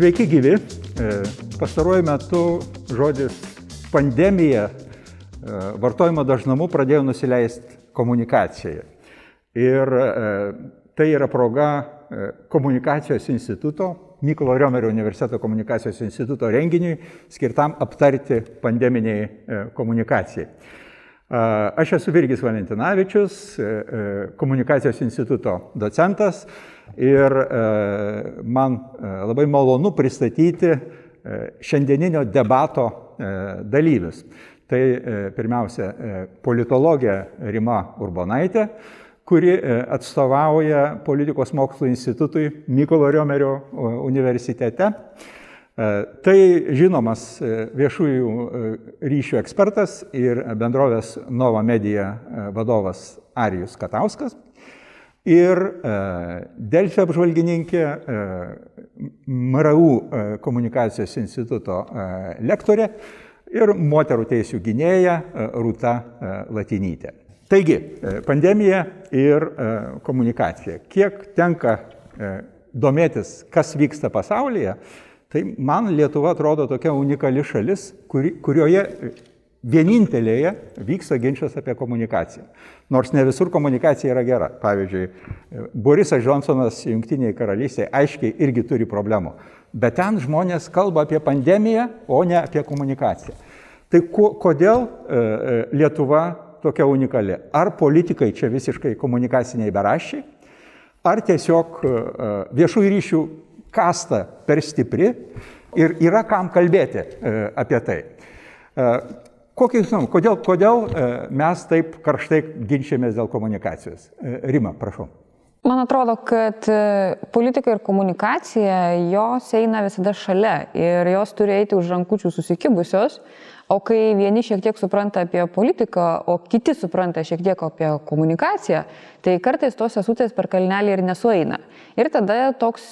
Sveiki gyvi. Pastaruoju metu žodis pandemija vartojimo dažnumu pradėjo nusileisti komunikacijai. Ir tai yra proga komunikacijos instituto, Mykolo Riomerio universiteto komunikacijos instituto renginiui skirtam aptarti pandeminiai komunikacijai. Aš esu Virgis Valentinavičius, komunikacijos instituto docentas ir man labai malonu pristatyti šiandieninio debato dalyvius. Tai pirmiausia politologė Rima Urbonaitė, kuri atstovauja politikos mokslo institutui Mykolo Riomerio universitete. Tai žinomas viešųjų ryšių ekspertas ir bendrovės Nova Media vadovas Arijus Katauskas ir Delfio apžvalgininkė MRU komunikacijos instituto lektorė ir moterų teisų gynėja Rūta Latinytė. Taigi, pandemija ir komunikacija. Kiek tenka domėtis, kas vyksta pasaulyje, tai man Lietuva atrodo tokia unikali šalis, kuri, kurioje vienintelėje vyksta ginčas apie komunikaciją. Nors ne visur komunikacija yra gera. Pavyzdžiui, Borisas Johnsonas Junktiniai karalystėje aiškiai irgi turi problemų. Bet ten žmonės kalba apie pandemiją, o ne apie komunikaciją. Tai ko, kodėl e, Lietuva tokia unikali? Ar politikai čia visiškai komunikaciniai beraščiai, ar tiesiog e, viešųjų ryšių kasta per stipri ir yra kam kalbėti e, apie tai. E, Kokį žinom, kodėl, kodėl e, mes taip karštai ginčiamės dėl komunikacijos? Rima, prašau. Man atrodo, kad politika ir komunikacija, jos eina visada šalia ir jos turi eiti už rankučių susikibusios, o kai vieni šiek tiek supranta apie politiką, o kiti supranta šiek tiek apie komunikaciją, tai kartais tos sesutės per kalnelį ir nesueina. Ir tada toks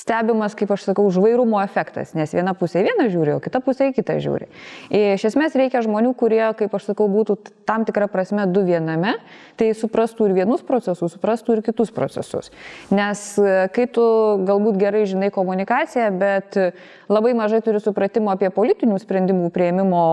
stebimas, kaip aš sakau, žvairumo efektas, nes viena pusė vieną žiūri, o kita pusė kitą žiūri. Iš esmės reikia žmonių, kurie, kaip aš sakau, būtų tam tikrą prasme du viename, tai suprastų ir vienus procesus, suprastų ir kitus procesus. Nes kai tu galbūt gerai žinai komunikaciją, bet labai mažai turi supratimo apie politinių sprendimų prieimimo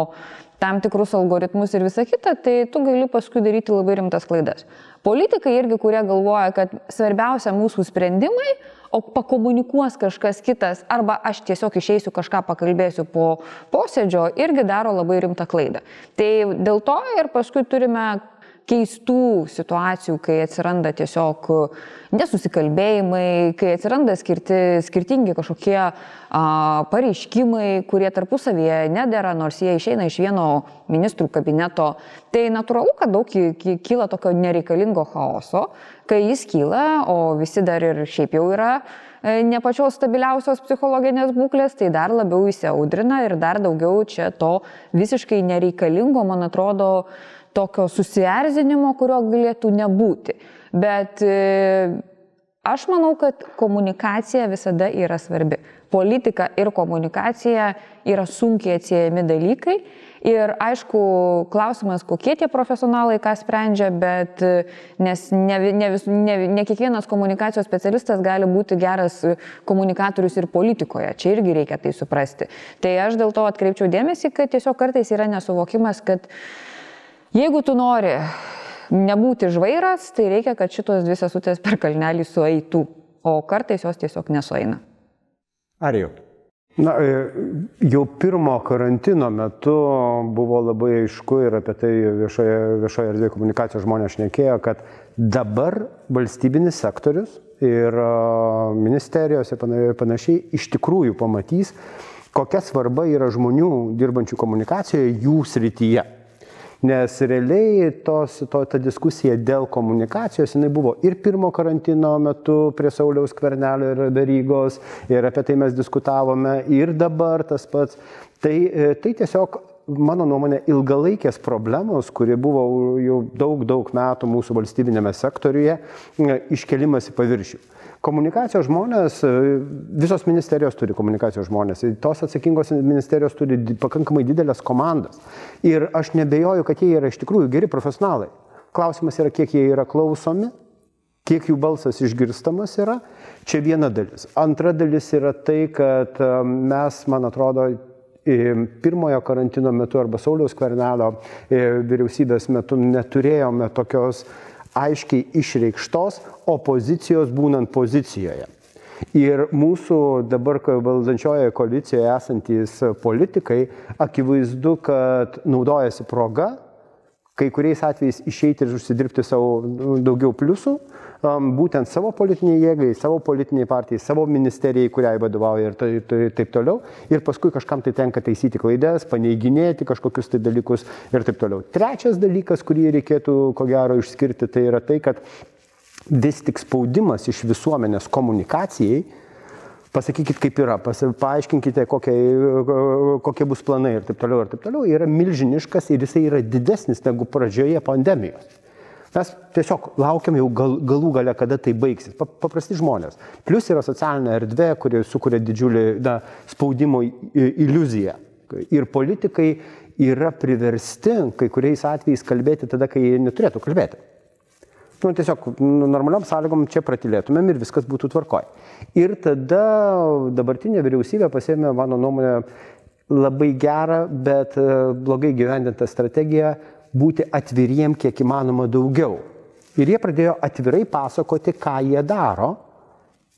tam tikrus algoritmus ir visą kitą, tai tu gali paskui daryti labai rimtas klaidas. Politikai irgi, kurie galvoja, kad svarbiausia mūsų sprendimai, o pakomunikuos kažkas kitas, arba aš tiesiog išeisiu kažką pakalbėsiu po posėdžio, irgi daro labai rimtą klaidą. Tai dėl to ir paskui turime keistų situacijų, kai atsiranda tiesiog nesusikalbėjimai, kai atsiranda skirti, skirtingi kažkokie a, pareiškimai, kurie tarpusavyje nedėra, nors jie išeina iš vieno ministrų kabineto. Tai natūralu, kad daug kyla tokio nereikalingo chaoso, kai jis kyla, o visi dar ir šiaip jau yra ne pačios stabiliausios psichologinės būklės, tai dar labiau įsiaudrina ir dar daugiau čia to visiškai nereikalingo, man atrodo, tokio susierzinimo, kurio galėtų nebūti. Bet e, aš manau, kad komunikacija visada yra svarbi. Politika ir komunikacija yra sunkiai atsiejami dalykai. Ir aišku, klausimas, kokie tie profesionalai ką sprendžia, bet e, nes ne, ne, vis, ne, ne kiekvienas komunikacijos specialistas gali būti geras komunikatorius ir politikoje. Čia irgi reikia tai suprasti. Tai aš dėl to atkreipčiau dėmesį, kad tiesiog kartais yra nesuvokimas, kad Jeigu tu nori nebūti žvairas, tai reikia, kad šitos dvi sesutės per kalnelį sueitų, o kartais jos tiesiog nesueina. Ar jau? Na, e, jau pirmo karantino metu buvo labai aišku ir apie tai viešoje, viešoje erdvėje komunikacijos žmonės šnekėjo, kad dabar valstybinis sektorius ir ministerijos ir panašiai iš tikrųjų pamatys, kokia svarba yra žmonių dirbančių komunikacijoje jų srityje. Nes realiai tos, to, ta diskusija dėl komunikacijos, jinai buvo ir pirmo karantino metu prie Sauliaus Kvernelio ir Darygos, ir apie tai mes diskutavome, ir dabar tas pats. Tai, e, tai tiesiog mano nuomonė, ilgalaikės problemos, kurie buvo jau daug, daug metų mūsų valstybinėme sektoriuje, e, iškelimas į paviršių. Komunikacijos žmonės, e, visos ministerijos turi komunikacijos žmonės, tos atsakingos ministerijos turi pakankamai didelės komandas. Ir aš nebejoju, kad jie yra iš tikrųjų geri profesionalai. Klausimas yra, kiek jie yra klausomi kiek jų balsas išgirstamas yra. Čia viena dalis. Antra dalis yra tai, kad mes, man atrodo, pirmojo karantino metu arba Sauliaus kvernelio vyriausybės metu neturėjome tokios aiškiai išreikštos opozicijos būnant pozicijoje. Ir mūsų dabar valdančiojoje koalicijoje esantys politikai akivaizdu, kad naudojasi proga, kai kuriais atvejais išeiti ir užsidirbti savo nu, daugiau pliusų, būtent savo politiniai jėgai, savo politiniai partijai, savo ministerijai, kuriai vadovauja ir tai, tai, taip toliau. Ir paskui kažkam tai tenka taisyti klaidas, paneiginėti kažkokius tai dalykus ir taip toliau. Trečias dalykas, kurį reikėtų ko gero išskirti, tai yra tai, kad vis tik spaudimas iš visuomenės komunikacijai, pasakykit kaip yra, paaiškinkite, kokie, kokie bus planai ir taip toliau ir taip toliau, yra milžiniškas ir jisai yra didesnis negu pradžioje pandemijos. Mes tiesiog laukiam jau gal, galų gale, kada tai baigsis. Paprasti žmonės. Plus yra socialinė erdvė, kuri sukuria didžiulį na, spaudimo iliuziją. Ir politikai yra priversti kai kuriais atvejais kalbėti tada, kai jie neturėtų kalbėti. Nu, tiesiog nu, normaliam sąlygom čia pratilėtumėm ir viskas būtų tvarkoj. Ir tada dabartinė vyriausybė pasėmė, mano nuomonė, labai gerą, bet e, blogai gyvendintą strategiją būti atviriem kiek įmanoma daugiau. Ir jie pradėjo atvirai pasakoti, ką jie daro,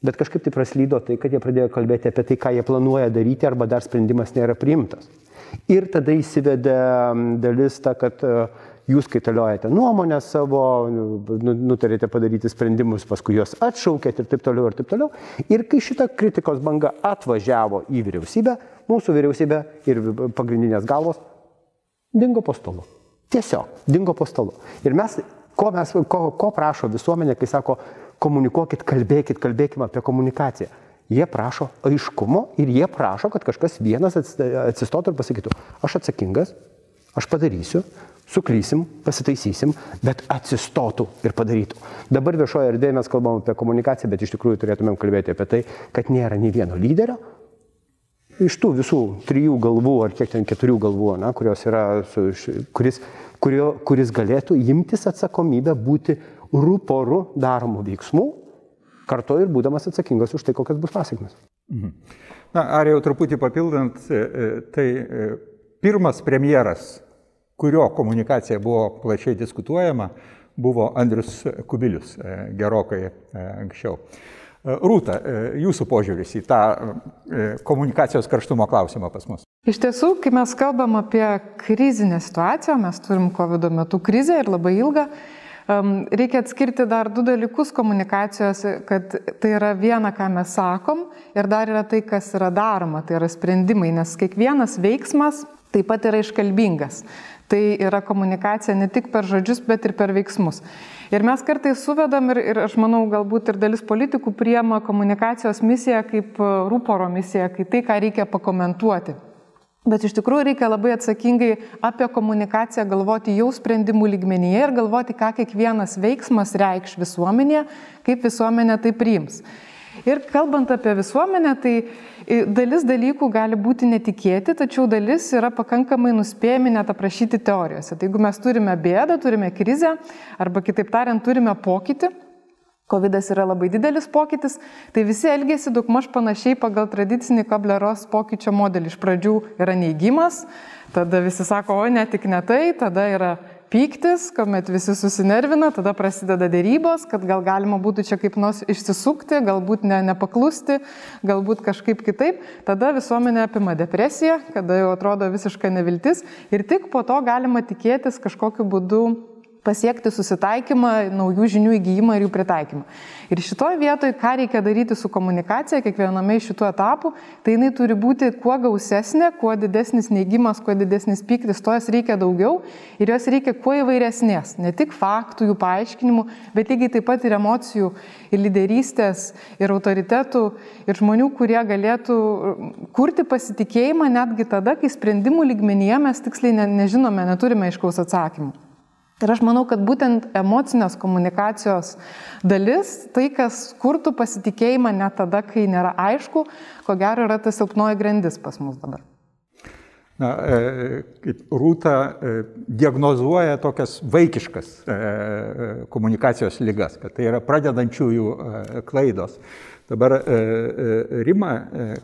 bet kažkaip tai praslydo tai, kad jie pradėjo kalbėti apie tai, ką jie planuoja daryti arba dar sprendimas nėra priimtas. Ir tada įsivedė dalis ta, kad e, jūs kaitaliojate nuomonę savo, nu, nu, nutarėte padaryti sprendimus, paskui juos atšaukėte ir taip toliau ir taip toliau. Ir kai šita kritikos banga atvažiavo į vyriausybę, mūsų vyriausybė ir pagrindinės galvos dingo po stolu. Tiesiog dingo po stalu. Ir mes, ko, mes, ko, ko prašo visuomenė, kai sako, komunikuokit, kalbėkit, kalbėkime apie komunikaciją. Jie prašo aiškumo ir jie prašo, kad kažkas vienas atsistotų ir pasakytų, aš atsakingas, aš padarysiu, suklysim, pasitaisysim, bet atsistotų ir padarytų. Dabar viešoje erdvėje mes kalbam apie komunikaciją, bet iš tikrųjų turėtumėm kalbėti apie tai, kad nėra nei vieno lyderio, iš tų visų trijų galvų, ar kiek ten keturių galvų, na, kurios yra, su, kuris, kurio, kuris galėtų imtis atsakomybę būti rūporu daromų veiksmų, kartu ir būdamas atsakingas už tai, kokias bus pasiekmes. Mhm. Na, ar jau truputį papildant, e, e, tai e, pirmas premjeras, kurio komunikacija buvo plačiai diskutuojama, buvo Andrius Kubilius gerokai anksčiau. E, Rūta, e, jūsų požiūris į tą e, komunikacijos karštumo klausimą pas mus. Iš tiesų, kai mes kalbam apie krizinę situaciją, mes turim COVID metu krizę ir labai ilgą, reikia atskirti dar du dalykus komunikacijos, kad tai yra viena, ką mes sakom ir dar yra tai, kas yra daroma, tai yra sprendimai, nes kiekvienas veiksmas taip pat yra iškalbingas. Tai yra komunikacija ne tik per žodžius, bet ir per veiksmus. Ir mes kartais suvedam ir, ir aš manau, galbūt ir dalis politikų priema komunikacijos misiją kaip e, rūporo misiją, kaip tai, ką reikia pakomentuoti. Bet iš tikrųjų reikia labai atsakingai apie komunikaciją galvoti jau sprendimų lygmenyje ir galvoti, ką kiekvienas veiksmas reikš visuomenėje, kaip visuomenė tai priims. Ir kalbant apie visuomenę, tai dalis dalykų gali būti netikėti, tačiau dalis yra pakankamai nuspėjami net aprašyti teorijose. Tai jeigu mes turime bėdą, turime krizę, arba kitaip tariant, turime pokytį, COVID yra labai didelis pokytis, tai visi elgėsi daugmaž panašiai pagal tradicinį kableros pokyčio modelį. Iš pradžių yra neigimas, tada visi sako, o ne tik ne tai, tada yra pyktis, kuomet visi susinervina, tada prasideda dėrybos, kad gal galima būtų čia kaip nors išsisukti, galbūt ne, nepaklusti, galbūt kažkaip kitaip. Tada visuomenė apima depresiją, kada jau atrodo visiška neviltis ir tik po to galima tikėtis kažkokiu būdu pasiekti susitaikymą, naujų žinių įgyjimą ir jų pritaikymą. Ir šitoje vietoje, ką reikia daryti su komunikacija kiekviename iš šitų etapų, tai jinai turi būti kuo gausesnė, kuo didesnis neigimas, kuo didesnis pyktis, to jos reikia daugiau ir jos reikia kuo įvairesnės, ne tik faktų, jų paaiškinimų, bet lygiai taip pat ir emocijų, ir lyderystės, ir autoritetų, ir žmonių, kurie galėtų kurti pasitikėjimą netgi tada, kai sprendimų lygmenyje mes tiksliai ne, nežinome, neturime aiškaus atsakymų. Ir aš manau, kad būtent emocinės komunikacijos dalis, tai, kas kurtų pasitikėjimą net tada, kai nėra aišku, ko gero yra ta silpnoji grandis pas mus dabar. na, kaip rūta diagnozuoja tokias vaikiškas komunikacijos lygas, kad tai yra pradedančiųjų klaidos. Dabar Rima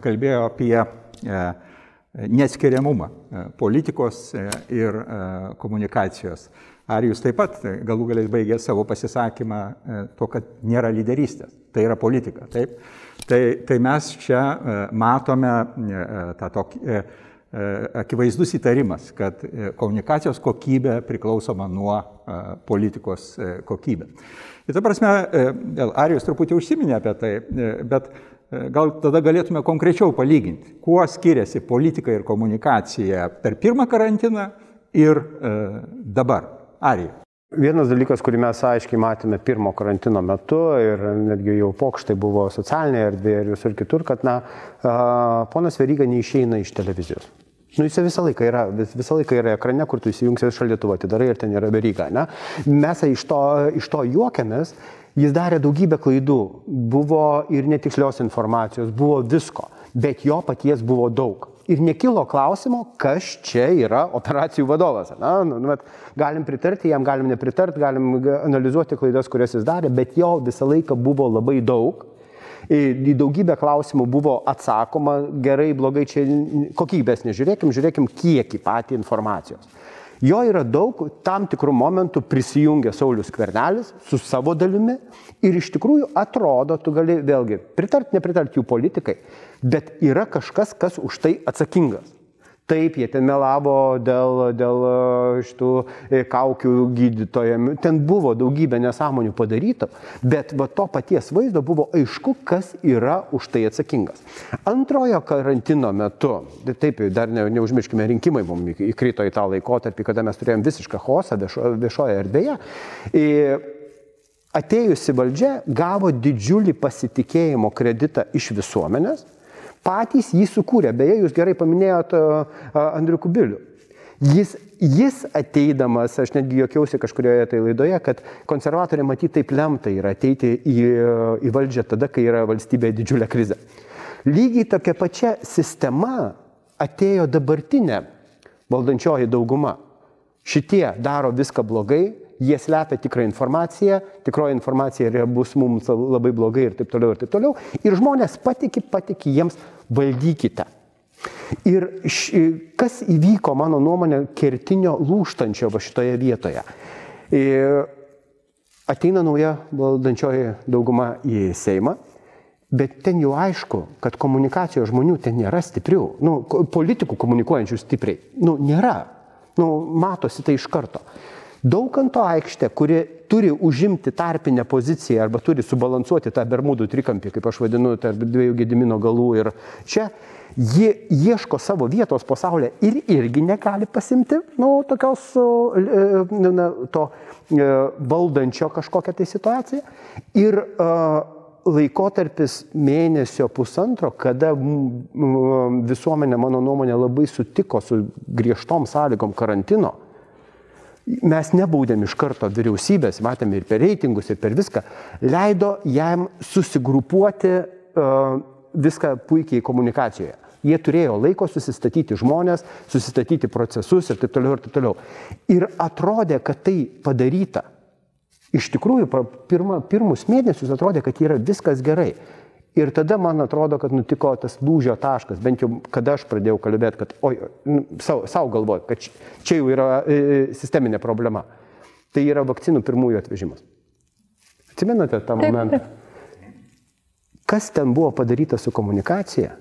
kalbėjo apie neatskiriamumą politikos ir komunikacijos. Ar jūs taip pat galų galiai baigė savo pasisakymą to, kad nėra lyderystės, tai yra politika, taip? Tai, tai mes čia matome tą tokį akivaizdus įtarimas, kad komunikacijos kokybė priklausoma nuo politikos kokybė. Ir ta prasme, Arijus truputį užsiminė apie tai, bet gal tada galėtume konkrečiau palyginti, kuo skiriasi politika ir komunikacija per pirmą karantiną ir dabar. Arija. Vienas dalykas, kurį mes aiškiai matėme pirmo karantino metu ir netgi jau pokštai buvo socialinėje erdvėje ir visur kitur, kad, na, ponas Veryga neišeina iš televizijos. Nu, jis visą laiką yra, vis, visą laiką yra ekrane, kur tu įsijungsi šaldytuvą, atidarai ir ten yra veryga. Ne? Mes iš to, iš to juokiamės, jis darė daugybę klaidų, buvo ir netikslios informacijos, buvo visko, bet jo paties buvo daug ir nekilo klausimo, kas čia yra operacijų vadovas. Na, nu, nu, galim pritarti jam, galim nepritarti, galim analizuoti klaidas, kurias jis darė, bet jo visą laiką buvo labai daug. Į daugybę klausimų buvo atsakoma gerai, blogai, čia kokybės nežiūrėkim, žiūrėkim kiekį patį informacijos. Jo yra daug, tam tikrų momentų prisijungia Saulis Kvernelis su savo dalimi ir iš tikrųjų atrodo, tu gali vėlgi pritart, nepritart jų politikai, bet yra kažkas, kas už tai atsakingas. Taip, jie ten melavo dėl, dėl e, šitų e, kaukių gydytojams, ten buvo daugybė nesąmonių padaryta, bet va to paties vaizdo buvo aišku, kas yra už tai atsakingas. Antrojo karantino metu, tai taip, dar ne, neužmirškime, rinkimai mums įkrito į tą laikotarpį, kada mes turėjom visišką chaosą viešo, viešoje erdvėje. Atėjusi valdžia gavo didžiulį pasitikėjimo kreditą iš visuomenės patys jį sukūrė. Beje, jūs gerai paminėjote Andriu Kubiliu. Jis, jis ateidamas, aš netgi jokiausi kažkurioje tai laidoje, kad konservatoriai matyti taip lemta yra ateiti į, į valdžią tada, kai yra valstybėje didžiulė krizė. Lygiai tokia pačia sistema atėjo dabartinė valdančioji dauguma. Šitie daro viską blogai, jie slepia tikrą informaciją, tikroji informacija bus mums labai blogai ir taip toliau ir taip toliau. Ir žmonės patiki, patiki jiems, valdykite. Ir š, kas įvyko, mano nuomonė, kertinio lūštančio va šitoje vietoje. Ir ateina nauja valdančioji dauguma į Seimą, bet ten jau aišku, kad komunikacijos žmonių ten nėra stiprių, nu, politikų komunikuojančių stipriai, nu, nėra. Nu, matosi tai iš karto. Daukanto aikštė, kuri turi užimti tarpinę poziciją arba turi subalansuoti tą bermudų trikampį, kaip aš vadinu, tarp dviejų gedimino galų ir čia, ji ieško savo vietos pasaulyje ir irgi negali pasimti, nu, tokios, e, na, to e, valdančio kažkokią tai situaciją. Ir uh, laikotarpis mėnesio pusantro, kada visuomenė, mano nuomonė, labai sutiko su griežtom sąlygom karantino, mes nebaudėm iš karto vyriausybės, matėme ir per reitingus, ir per viską, leido jam susigrupuoti uh, viską puikiai komunikacijoje. Jie turėjo laiko susistatyti žmonės, susistatyti procesus ir taip toliau ir taip toliau. Ir atrodė, kad tai padaryta. Iš tikrųjų, pirma, pirmus mėnesius atrodė, kad yra viskas gerai. Ir tada man atrodo, kad nutiko tas lūžio taškas, bent jau kada aš pradėjau kalbėti, kad, oi, nu, savo, savo galvoju, kad čia jau yra e, e, sisteminė problema. Tai yra vakcinų pirmųjų atvežimas. Atsimenate tą momentą? Kas ten buvo padaryta su komunikacija?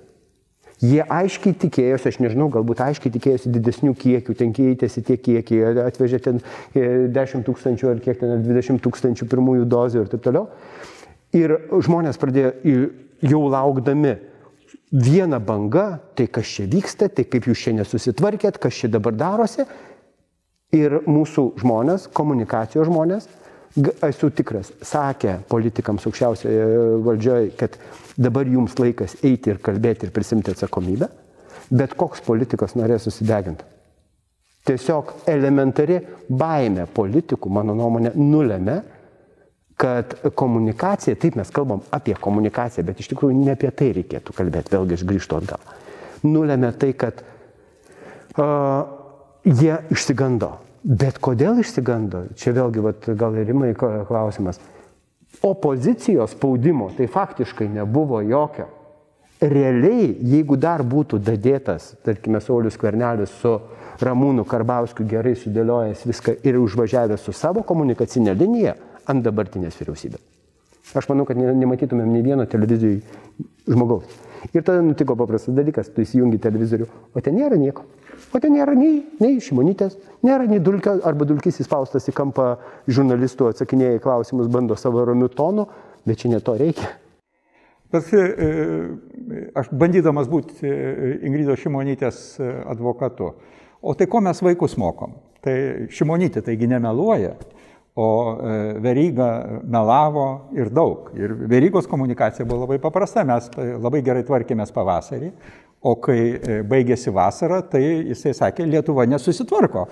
Jie aiškiai tikėjosi, aš nežinau, galbūt aiškiai tikėjosi didesnių kiekių, ten keitėsi tie kiekiai, atvežė ten 10 e, tūkstančių ar kiek ten 20 tūkstančių pirmųjų dozių ir taip toliau. Ir žmonės pradėjo jau laukdami vieną bangą, tai kas čia vyksta, tai kaip jūs čia nesusitvarkėt, kas čia dabar darosi. Ir mūsų žmonės, komunikacijos žmonės, esu tikras, sakė politikams aukščiausioje valdžioje, kad dabar jums laikas eiti ir kalbėti ir prisimti atsakomybę, bet koks politikas norės susideginti. Tiesiog elementari baime politikų, mano nuomonė, nulėmė kad komunikacija, taip mes kalbam apie komunikaciją, bet iš tikrųjų ne apie tai reikėtų kalbėti, vėlgi aš grįžtu atgal. Nulėmė tai, kad Uh, jie išsigando. Bet kodėl išsigando? Čia vėlgi, vat, gal ir rimai klausimas. Opozicijos spaudimo tai faktiškai nebuvo jokio. Realiai, jeigu dar būtų dadėtas, tarkime, Saulis Kvernelis su Ramūnu Karbauskiu gerai sudėliojęs viską ir užvažiavęs su savo komunikacinė linija ant dabartinės vyriausybės. Aš manau, kad nematytumėm nei vieno televizijai žmogaus. Ir tada nutiko paprastas dalykas, tu įsijungi televizorių, o ten nėra nieko. O ten nėra nei, nei šimonytės, nėra nei dulkio, arba dulkis įspaustas į kampą žurnalistų atsakinėja į klausimus, bando savo ramių tonų, bet čia ne to reikia. Bet e, e, aš bandydamas būti e, Ingrido Šimonytės advokatu, o tai ko mes vaikus mokom? Tai Šimonytė taigi nemeluoja, o Veryga melavo ir daug. Ir Verygos komunikacija buvo labai paprasta, mes labai gerai tvarkėmės pavasarį, O kai e, baigėsi vasara, tai jisai sakė, Lietuva nesusitvarko.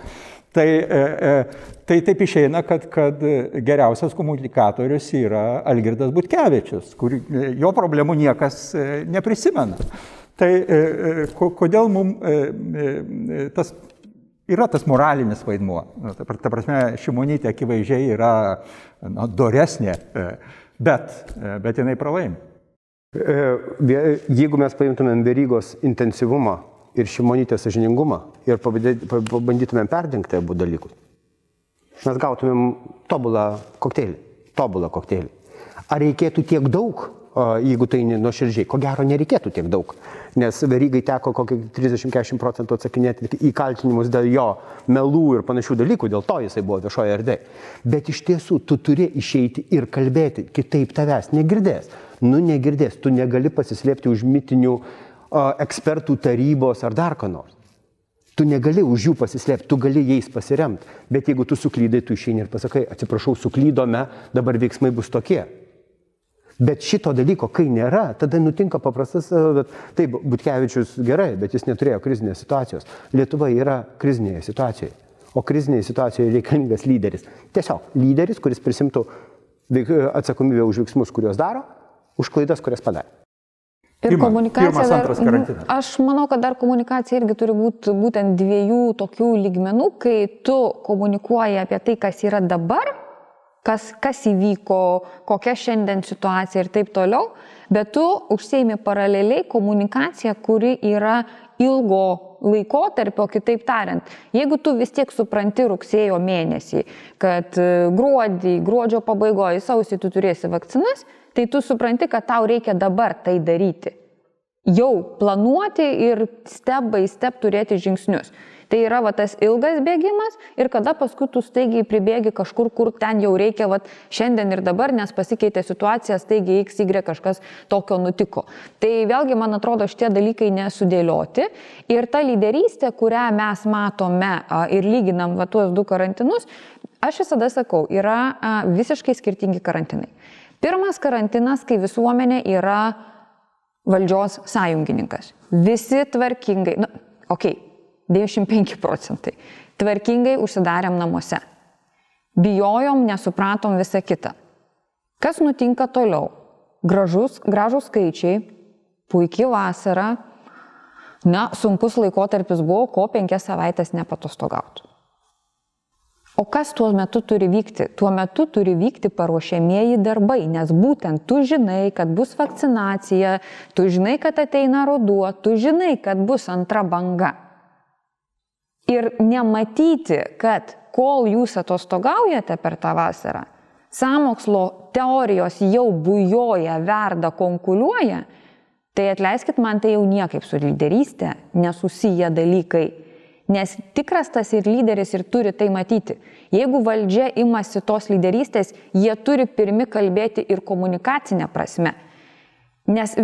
Tai, e, e, tai taip išeina, kad, kad geriausias komunikatorius yra Algirdas Butkevičius, kur jo problemų niekas neprisimena. Tai kodėl mums tas yra tas moralinis vaidmuo. Nu, ta prasme, šimonytė akivaizdžiai yra na, doresnė, bet, bet jinai pralaimi. E, jeigu mes paimtumėm verygos intensyvumą ir šimonytės sažiningumą ir pabandytumėm perdengti abu dalykus, mes gautumėm tobulą kokteilį. Tobulą kokteilį. Ar reikėtų tiek daug, jeigu tai nuoširdžiai? Ko gero nereikėtų tiek daug, nes verygai teko kokį 30-40 procentų atsakinėti į kaltinimus dėl jo melų ir panašių dalykų, dėl to jisai buvo viešoje erdvėje. Bet iš tiesų tu turi išeiti ir kalbėti, kitaip tavęs negirdės nu negirdės, tu negali pasislėpti už mitinių ekspertų tarybos ar dar ką nors. Tu negali už jų pasislėpti, tu gali jais pasiremti. Bet jeigu tu suklydai, tu išeini ir pasakai, atsiprašau, suklydome, dabar veiksmai bus tokie. Bet šito dalyko, kai nėra, tada nutinka paprastas, bet taip, Butkevičius gerai, bet jis neturėjo krizinės situacijos. Lietuva yra krizinėje situacijoje. O krizinėje situacijoje reikalingas lyderis. Tiesiog lyderis, kuris prisimtų atsakomybę už veiksmus, kuriuos daro, už klaidas, kurias padarė. Ir Pirma, komunikacija. Pirmas, dar, aš manau, kad dar komunikacija irgi turi būti būtent dviejų tokių lygmenų, kai tu komunikuoji apie tai, kas yra dabar, kas, kas įvyko, kokia šiandien situacija ir taip toliau, bet tu užseimi paraleliai komunikaciją, kuri yra ilgo laikotarpio, kitaip tariant, jeigu tu vis tiek supranti rugsėjo mėnesį, kad gruodį, gruodžio pabaigoje, sausį tu turėsi vakcinas, tai tu supranti, kad tau reikia dabar tai daryti. Jau planuoti ir step by step turėti žingsnius. Tai yra va, tas ilgas bėgimas ir kada paskui tu staigiai pribėgi kažkur, kur ten jau reikia va, šiandien ir dabar, nes pasikeitė situacija, staigiai XY kažkas tokio nutiko. Tai vėlgi, man atrodo, šitie dalykai nesudėlioti. Ir ta lyderystė, kurią mes matome ir lyginam va, tuos du karantinus, aš visada sakau, yra visiškai skirtingi karantinai. Pirmas karantinas, kai visuomenė yra valdžios sąjungininkas. Visi tvarkingai, nu, okei, okay, 95 procentai, tvarkingai užsidarėm namuose. Bijojom, nesupratom visą kitą. Kas nutinka toliau? Gražus, gražus skaičiai, puikiai vasara, na, sunkus laikotarpis buvo, ko penkias savaitės nepatostogautų. O kas tuo metu turi vykti? Tuo metu turi vykti paruošiamieji darbai, nes būtent tu žinai, kad bus vakcinacija, tu žinai, kad ateina ruduo, tu žinai, kad bus antra banga. Ir nematyti, kad kol jūs atostogaujate per tą vasarą, samokslo teorijos jau bujoja, verda, konkuliuoja, tai atleiskit man tai jau niekaip su lyderystė nesusiję dalykai Nes tikras tas ir lyderis ir turi tai matyti. Jeigu valdžia imasi tos lyderystės, jie turi pirmi kalbėti ir komunikacinę prasme. Nes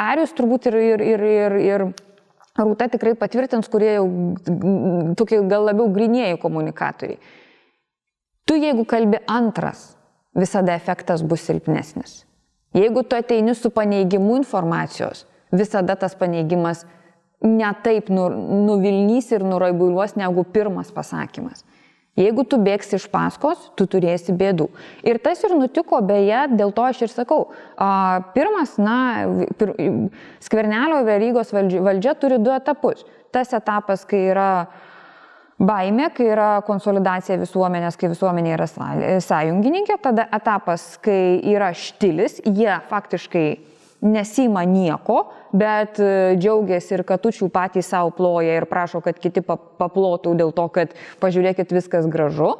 Arius turbūt ir, ir, ir, ir, ir Rūta tikrai patvirtins, kurie jau tokie gal labiau grinėjai komunikatoriai. Tu jeigu kalbi antras, visada efektas bus silpnesnis. Jeigu tu ateini su paneigimu informacijos, visada tas paneigimas ne taip nu, nuvilnys ir nuraibuliuos negu pirmas pasakymas. Jeigu tu bėgsi iš paskos, tu turėsi bėdų. Ir tas ir nutiko, beje, dėl to aš ir sakau. Pirmas, na, pir, skvernelio verygos valdžia, valdžia turi du etapus. Tas etapas, kai yra baimė, kai yra konsolidacija visuomenės, kai visuomenė yra sąjungininkė, tada etapas, kai yra štilis, jie faktiškai nesima nieko, bet e, džiaugiasi ir katučių patys savo ploja ir prašo, kad kiti paplotų dėl to, kad pažiūrėkit viskas gražu.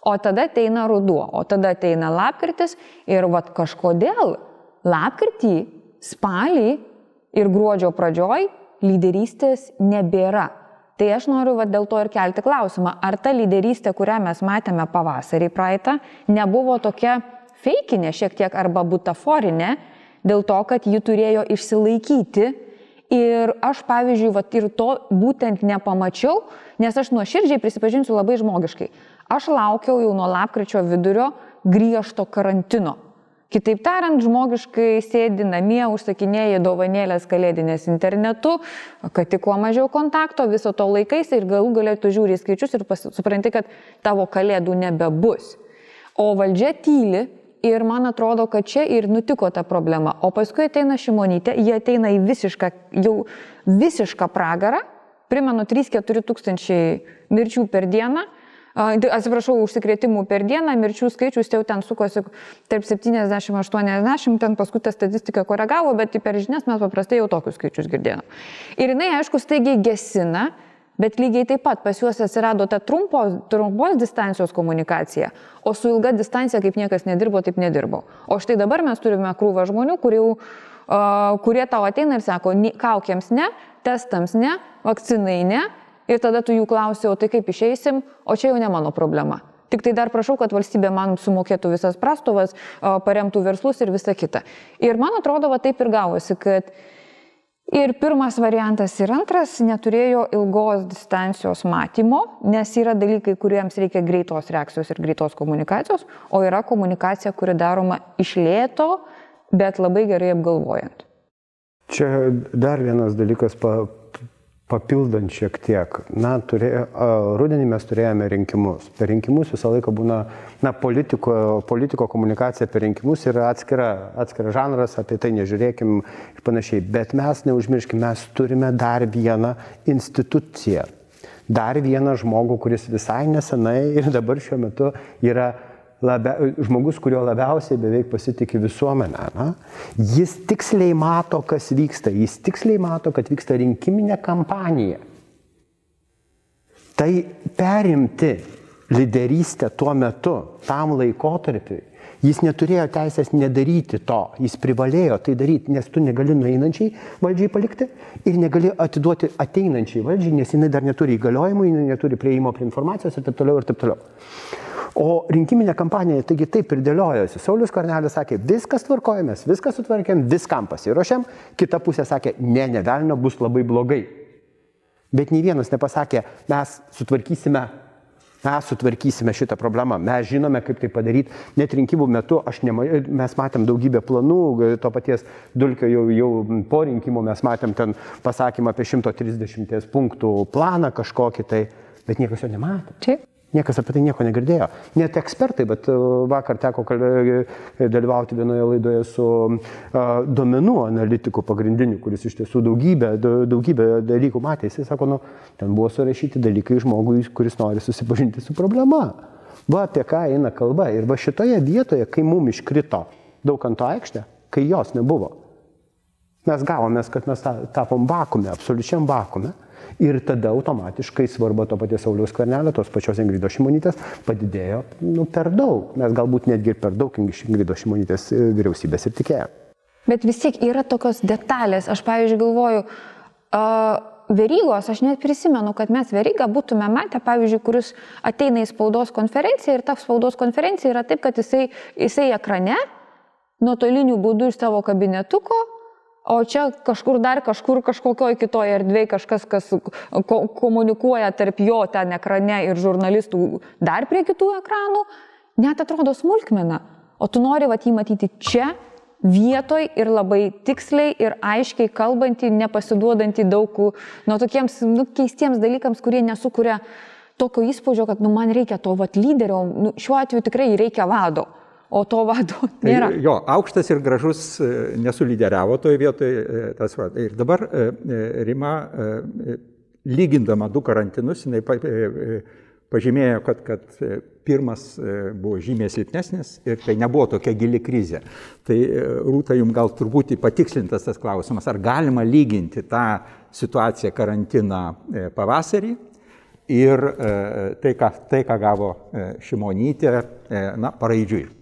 O tada ateina ruduo, o tada ateina lapkritis ir vad kažkodėl lapkritį, spalį ir gruodžio pradžioj lyderystės nebėra. Tai aš noriu va, dėl to ir kelti klausimą, ar ta lyderystė, kurią mes matėme pavasarį praeitą, nebuvo tokia feikinė šiek tiek arba butaforinė, dėl to, kad ji turėjo išsilaikyti. Ir aš, pavyzdžiui, vat, ir to būtent nepamačiau, nes aš nuoširdžiai prisipažinsiu labai žmogiškai. Aš laukiau jau nuo lapkričio vidurio griežto karantino. Kitaip tariant, žmogiškai sėdi namie, užsakinėja dovanėlės kalėdinės internetu, kad tik kuo mažiau kontakto, viso to laikais ir galų galėtų žiūri skaičius ir supranti, kad tavo kalėdų nebebus. O valdžia tyli Ir man atrodo, kad čia ir nutiko ta problema. O paskui ateina šimonytė, jie ateina į visišką, jau visišką pragarą. Primenu, 3-4 tūkstančiai mirčių per dieną. Atsiprašau, užsikrėtimų per dieną, mirčių skaičius jau ten sukosi tarp 70-80, ten paskui tą statistiką koregavo, bet per žinias mes paprastai jau tokius skaičius girdėjome. Ir jinai, aišku, staigiai gesina, Bet lygiai taip pat pas juos atsirado ta trumpo, trumpos distancijos komunikacija, o su ilga distancija kaip niekas nedirbo, taip nedirbo. O štai dabar mes turime krūvą žmonių, kurie, uh, kurie tau ateina ir sako, kaukiams ne, testams ne, vakcinai ne, ir tada tu jų klausi, o tai kaip išeisim, o čia jau ne mano problema. Tik tai dar prašau, kad valstybė man sumokėtų visas prastovas, paremtų verslus ir visa kita. Ir man atrodo, va taip ir gavosi, kad uh, Ir pirmas variantas ir antras neturėjo ilgos distancijos matymo, nes yra dalykai, kuriems reikia greitos reakcijos ir greitos komunikacijos, o yra komunikacija, kuri daroma iš lėto, bet labai gerai apgalvojant. Čia dar vienas dalykas, pa, papildant šiek tiek. Na, turėjo, rudenį mes turėjome rinkimus. Per rinkimus visą laiką būna, na, politiko, politiko komunikacija per rinkimus yra atskira, atskira žanras, apie tai nežiūrėkim ir panašiai. Bet mes neužmirškim, mes turime dar vieną instituciją. Dar vieną žmogų, kuris visai nesenai ir dabar šiuo metu yra labia, žmogus, kurio labiausiai beveik pasitikė visuomenė. Na? Jis tiksliai mato, kas vyksta, jis tiksliai mato, kad vyksta rinkiminė kampanija. Tai perimti lyderystę tuo metu, tam laikotarpiui, jis neturėjo teisės nedaryti to, jis privalėjo tai daryti, nes tu negali nueinančiai valdžiai palikti ir negali atiduoti ateinančiai valdžiai, nes jinai dar neturi įgaliojimų, jinai neturi prieimo prie informacijos ir taip toliau ir taip toliau. O rinkiminė kampanija taigi taip ir dėliojosi. Saulis Kornelis sakė, viskas tvarkojamės, viską sutvarkėm, viskam pasiruošėm. Kita pusė sakė, ne, nevelnio bus labai blogai. Bet nei vienas nepasakė, mes sutvarkysime, mes sutvarkysime šitą problemą, mes žinome, kaip tai padaryti. Net rinkimų metu nema, mes matėm daugybę planų, to paties Dulkio jau, jau po rinkimų mes matėm ten pasakymą apie 130 punktų planą kažkokį tai, bet niekas jo nematė. Taip. Niekas apie tai nieko negirdėjo. Net ekspertai, bet e, vakar teko kalbė, dalyvauti vienoje laidoje su a, duomenų analitiku pagrindiniu, kuris iš tiesų daugybę, daugybę dalykų matė. Jis sako, nu, ten buvo surašyti dalykai žmogui, kuris nori susipažinti su problema. Va apie ką eina kalba. Ir va šitoje vietoje, kai mum iškrito dauganto aikštė, kai jos nebuvo, mes gavomės, kad mes tapom vakume, absoliučiam vakume. Ir tada automatiškai svarba to paties Sauliaus Kvernelio, tos pačios Ingrido Šimonytės padidėjo nu, per daug. Mes galbūt netgi ir per daug Ingrido Šimonytės e, vyriausybės ir tikėjome. Bet vis tiek yra tokios detalės. Aš, pavyzdžiui, galvoju, uh, Verygos, aš net prisimenu, kad mes Verygą būtume matę, pavyzdžiui, kuris ateina į spaudos konferenciją ir ta spaudos konferencija yra taip, kad jisai, jisai ekrane, nuotoliniu būdu iš savo kabinetuko O čia kažkur dar kažkur kažkokioj kitoje erdvėje kažkas, kas ko komunikuoja tarp jo ten ekrane ir žurnalistų dar prie kitų ekranų, net atrodo smulkmena. O tu nori vat jį matyti čia, vietoj ir labai tiksliai ir aiškiai kalbantį, nepasiduodantį daug, nu, tokiems nu, keistiems dalykams, kurie nesukuria tokio įspūdžio, kad nu, man reikia to vat, lyderio, nu, šiuo atveju tikrai reikia vado, o to vado Tai nėra. jo, aukštas ir gražus e, nesulyderiavo toje vietoje. Tas, va. ir dabar e, e, Rima, lygindama du karantinus, jinai pa- pažymėjo, kad, kad pirmas buvo žymiai silpnesnis ir tai nebuvo tokia gili krizė. Tai Rūta, jums gal truputį patikslintas tas klausimas, ar galima lyginti tą situaciją karantiną pavasarį ir tai, ką, tai, ką gavo Šimonytė, na, paraidžiui.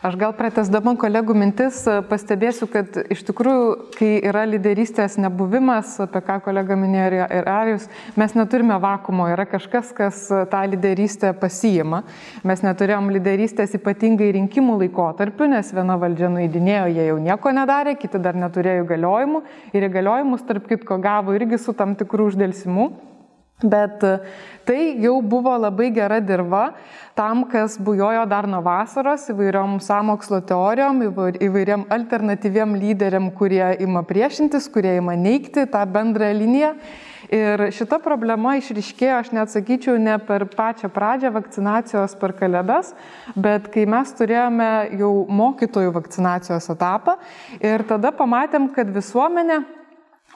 Aš gal pratesdama kolegų mintis e, pastebėsiu, kad iš tikrųjų, kai yra lyderystės nebuvimas, apie ką kolega minėjo ir- Arijus, mes neturime vakumo, yra kažkas, kas e, tą lyderystę pasijima. Mes neturėjom lyderystės ypatingai rinkimų laikotarpiu, nes viena valdžia nuėdinėjo, jie jau nieko nedarė, kiti dar neturėjo įgaliojimų ir įgaliojimus, tarp kitko, gavo irgi su tam tikrų uždėlsimų. Bet e, tai jau buvo labai gera dirba tam, kas bujojo dar nuo vasaros įvairiom samokslo teorijom, įvair- įvairiam alternatyviam lyderiam, kurie ima priešintis, kurie ima neikti tą bendrą liniją. Ir šita problema išriškėjo, aš net sakyčiau, ne per pačią pradžią vakcinacijos per kalėdas, bet kai mes turėjome jau mokytojų vakcinacijos etapą ir tada pamatėm, kad visuomenė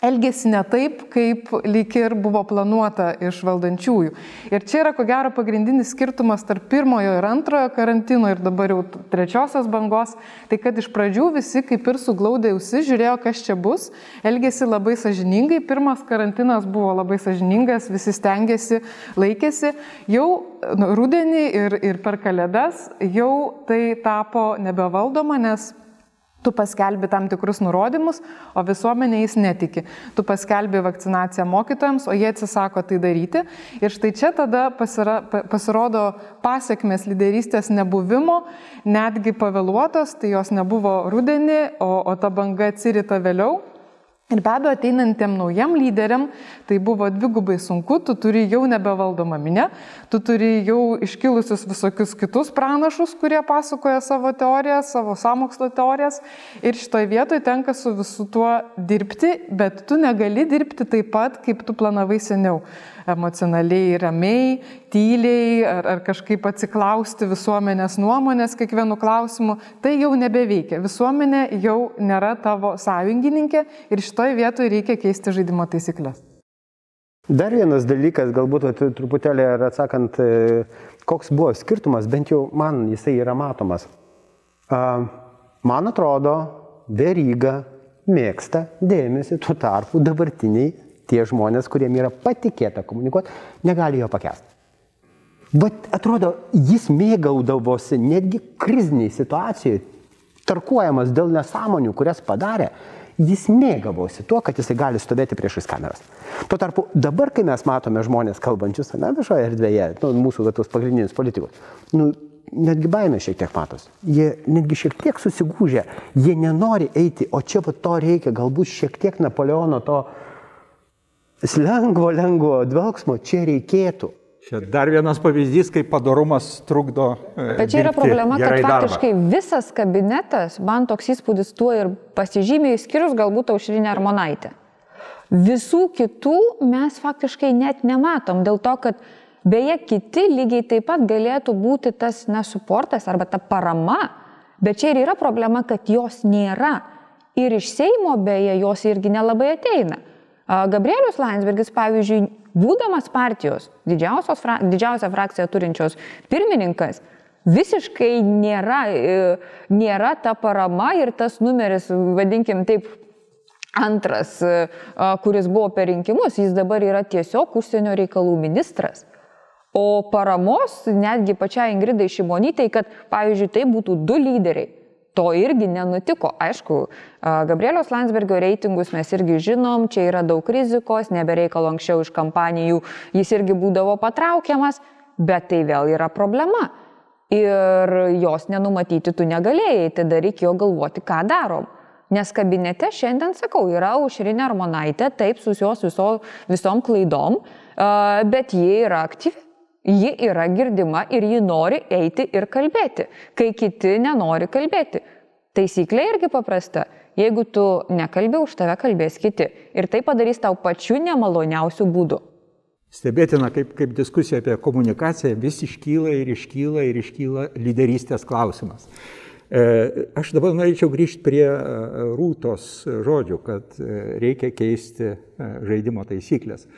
elgėsi ne taip, kaip lyg ir buvo planuota iš valdančiųjų. Ir čia yra ko gero pagrindinis skirtumas tarp pirmojo ir antrojo karantino ir dabar jau trečiosios bangos, tai kad iš pradžių visi kaip ir suglaudėjusi, žiūrėjo, kas čia bus, elgėsi labai sažiningai, pirmas karantinas buvo labai sažiningas, visi stengiasi, laikėsi, jau nu, rudenį ir, ir per kalėdas jau tai tapo nebevaldoma, nes Tu paskelbi tam tikrus nurodymus, o visuomenė jais netiki. Tu paskelbi vakcinaciją mokytojams, o jie atsisako tai daryti. Ir štai čia tada pasira, pa- pasirodo pasiekmes lyderystės nebuvimo, netgi pavėluotos, tai jos nebuvo rudenį, o, o ta banga atsirita vėliau. Ir be abejo, ateinantiem naujam lyderiam tai buvo dvigubai sunku, tu turi jau nebevaldomą minę, tu turi jau iškilusius visokius kitus pranašus, kurie pasakoja savo teorijas, savo samokslo teorijas. Ir šitoje vietoje tenka su visu tuo dirbti, bet tu negali dirbti taip pat, kaip tu planavai seniau. Emocionaliai, ramiai, tyliai, ar, ar kažkaip atsiklausti visuomenės nuomonės kiekvienu klausimu. Tai jau nebeveikia. Visuomenė jau nėra tavo sąjungininkė ir šitoje vietoje reikia keisti žaidimo taisyklės. Dar vienas dalykas, galbūt truputėlį ir atsakant, e, koks buvo skirtumas, bent jau man jisai yra matomas. Man atrodo, veryga mėgsta dėmesį, tuo tarpu dabartiniai tie žmonės, kuriem yra patikėta komunikuoti, negali jo pakęsti. Bet atrodo, jis mėgaudavosi netgi kriziniai situacijai, tarkuojamas dėl nesąmonių, kurias padarė, jis mėgavosi tuo, kad jisai gali stovėti priešais kameras. Tuo tarpu dabar, kai mes matome žmonės kalbančius, na, viešoje erdvėje, nu, mūsų tos pagrindinius politikus, nu, netgi baimė šiek tiek matos. Jie netgi šiek tiek susigūžę, jie nenori eiti, o čia va to reikia, galbūt šiek tiek Napoleono to lengvo, lengvo dvelgsmo čia reikėtų. Čia dar vienas pavyzdys, kaip padarumas trukdo. e, Bet čia yra problema, kad gerai darbą. faktiškai visas kabinetas, man toks įspūdis tuo ir pasižymė, išskyrus galbūt aušrinę armonaitę. Visų kitų mes faktiškai net nematom, dėl to, kad beje kiti lygiai taip pat galėtų būti tas nesuportas arba ta parama, bet čia ir yra problema, kad jos nėra. Ir iš Seimo beje jos irgi nelabai ateina. Gabrielius Landsbergis, pavyzdžiui, būdamas partijos fra, didžiausią frakciją turinčios pirmininkas, visiškai nėra, e, nėra ta parama ir tas numeris, vadinkim taip, antras, e, kuris buvo per rinkimus, jis dabar yra tiesiog užsienio reikalų ministras. O paramos netgi pačiai Ingridai Šimonytei, kad, pavyzdžiui, tai būtų du lyderiai. To irgi nenutiko. Aišku, a, Gabrieliaus Landsbergio reitingus mes irgi žinom, čia yra daug rizikos, nebereikalo anksčiau iš kampanijų jis irgi būdavo patraukiamas, bet tai vėl yra problema. Ir jos nenumatyti tu negalėjai, tada reikėjo galvoti, ką darom. Nes kabinete šiandien, sakau, yra aušrinė armonaitė, taip, su jos viso, visom klaidom, bet ji yra aktyvi. Ji yra girdima ir ji nori eiti ir kalbėti, kai kiti nenori kalbėti. Taisyklė irgi paprasta. Jeigu tu nekalbė, už tave kalbės kiti. Ir tai padarys tau pačiu nemaloniausiu būdu. Stebėtina, kaip, kaip diskusija apie komunikaciją vis iškyla ir iškyla ir iškyla lyderystės klausimas. E, aš dabar norėčiau grįžti prie e, rūtos žodžių, kad e, reikia keisti žaidimo taisyklės.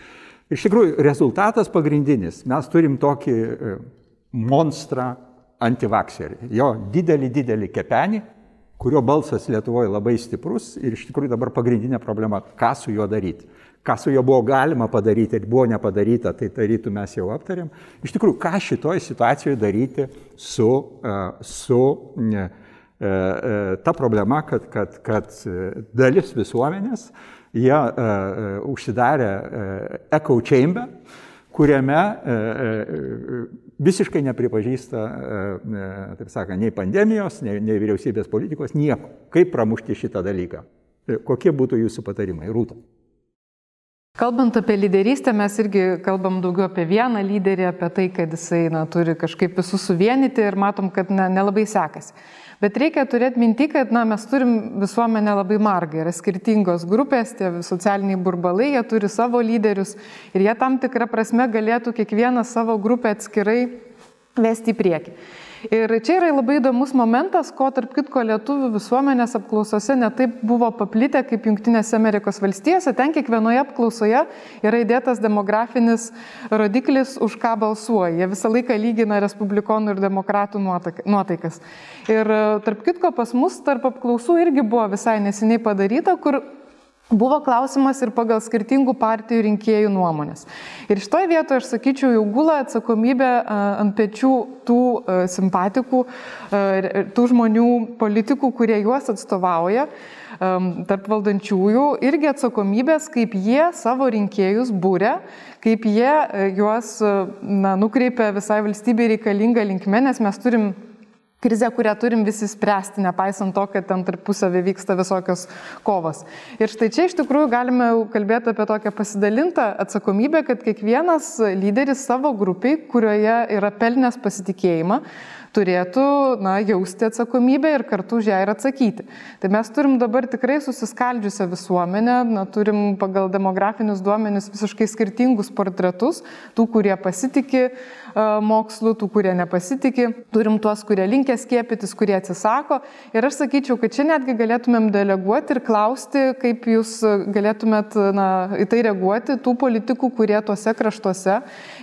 Iš tikrųjų, rezultatas pagrindinis. Mes turim tokį monstrą antivakserį. Jo didelį, didelį kepenį, kurio balsas Lietuvoje labai stiprus ir iš tikrųjų dabar pagrindinė problema, ką su juo daryti ką su juo buvo galima padaryti ir buvo nepadaryta, tai tarytų mes jau aptarėm. Iš tikrųjų, ką šitoje situacijoje daryti su, e, su ne, e, e, ta problema, kad, kad, kad dalis visuomenės, jie uh, užsidarė uh, echo chamber, kuriame visiškai nepripažįsta, taip sakant, nei pandemijos, nei, nei vyriausybės politikos, nieko. Kaip pramušti šitą dalyką? Kokie būtų jūsų patarimai, Rūta? Kalbant apie lyderystę, mes irgi kalbam daugiau apie vieną lyderį, apie tai, kad jisai na, turi kažkaip visus suvienyti ir matom, kad nelabai sekasi. Bet reikia turėti minti, kad na, mes turim visuomenę labai margą, yra skirtingos grupės, tie socialiniai burbalai, jie turi savo lyderius ir jie tam tikrą prasme galėtų kiekvieną savo grupę atskirai vesti į priekį. Ir čia yra labai įdomus momentas, ko tarp kitko lietuvių visuomenės apklausose netaip buvo paplitę kaip Junktinėse Amerikos valstijose. Ten kiekvienoje apklausoje yra įdėtas demografinis rodiklis, už ką balsuoja. Jie visą laiką lygina respublikonų ir demokratų nuotaikas. Ir tarp kitko pas mus tarp apklausų irgi buvo visai neseniai padaryta, kur Buvo klausimas ir pagal skirtingų partijų rinkėjų nuomonės. Ir šitoje vietoje aš sakyčiau, jau gula atsakomybė ant pečių tų simpatikų, tų žmonių, politikų, kurie juos atstovauja, tarp valdančiųjų, irgi atsakomybės, kaip jie savo rinkėjus būrė, kaip jie juos na, nukreipia visai valstybei reikalingą linkmę, nes mes turim krizę, kurią turim visi spręsti, nepaisant to, kad ten tarpusavį vyksta visokios kovos. Ir štai čia iš tikrųjų galime kalbėti apie tokią pasidalintą atsakomybę, kad kiekvienas lyderis savo grupiai, kurioje yra pelnęs pasitikėjimą, turėtų na, jausti atsakomybę ir kartu už ją ir atsakyti. Tai mes turim dabar tikrai susiskaldžiusią visuomenę, na, turim pagal demografinius duomenis visiškai skirtingus portretus, tų, kurie pasitikė mokslu, tų, kurie nepasitikė, turim tuos, kurie linkia skiepytis, kurie atsisako. Ir aš sakyčiau, kad čia netgi galėtumėm deleguoti ir klausti, kaip jūs galėtumėt na, į tai reaguoti tų politikų, kurie tuose kraštuose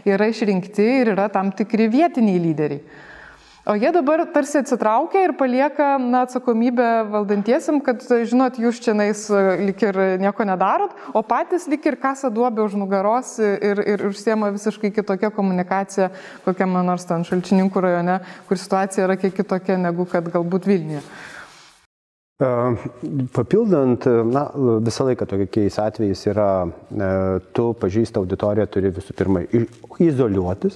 yra išrinkti ir yra tam tikri vietiniai lyderiai. O jie dabar tarsi atsitraukia ir palieka na, atsakomybę valdantiesiam, kad, žinot, jūs čia nais lik ir nieko nedarot, o patys lik ir kasa duobė už nugaros ir, ir užsiema visiškai kitokia komunikacija, kokiam nors ten šalčininkų rajone, kur situacija yra kiek kitokia negu kad galbūt Vilniuje. Papildant, na, visą laiką tokiais atvejais yra, tu pažįsti auditoriją, turi visų pirma izoliuotis,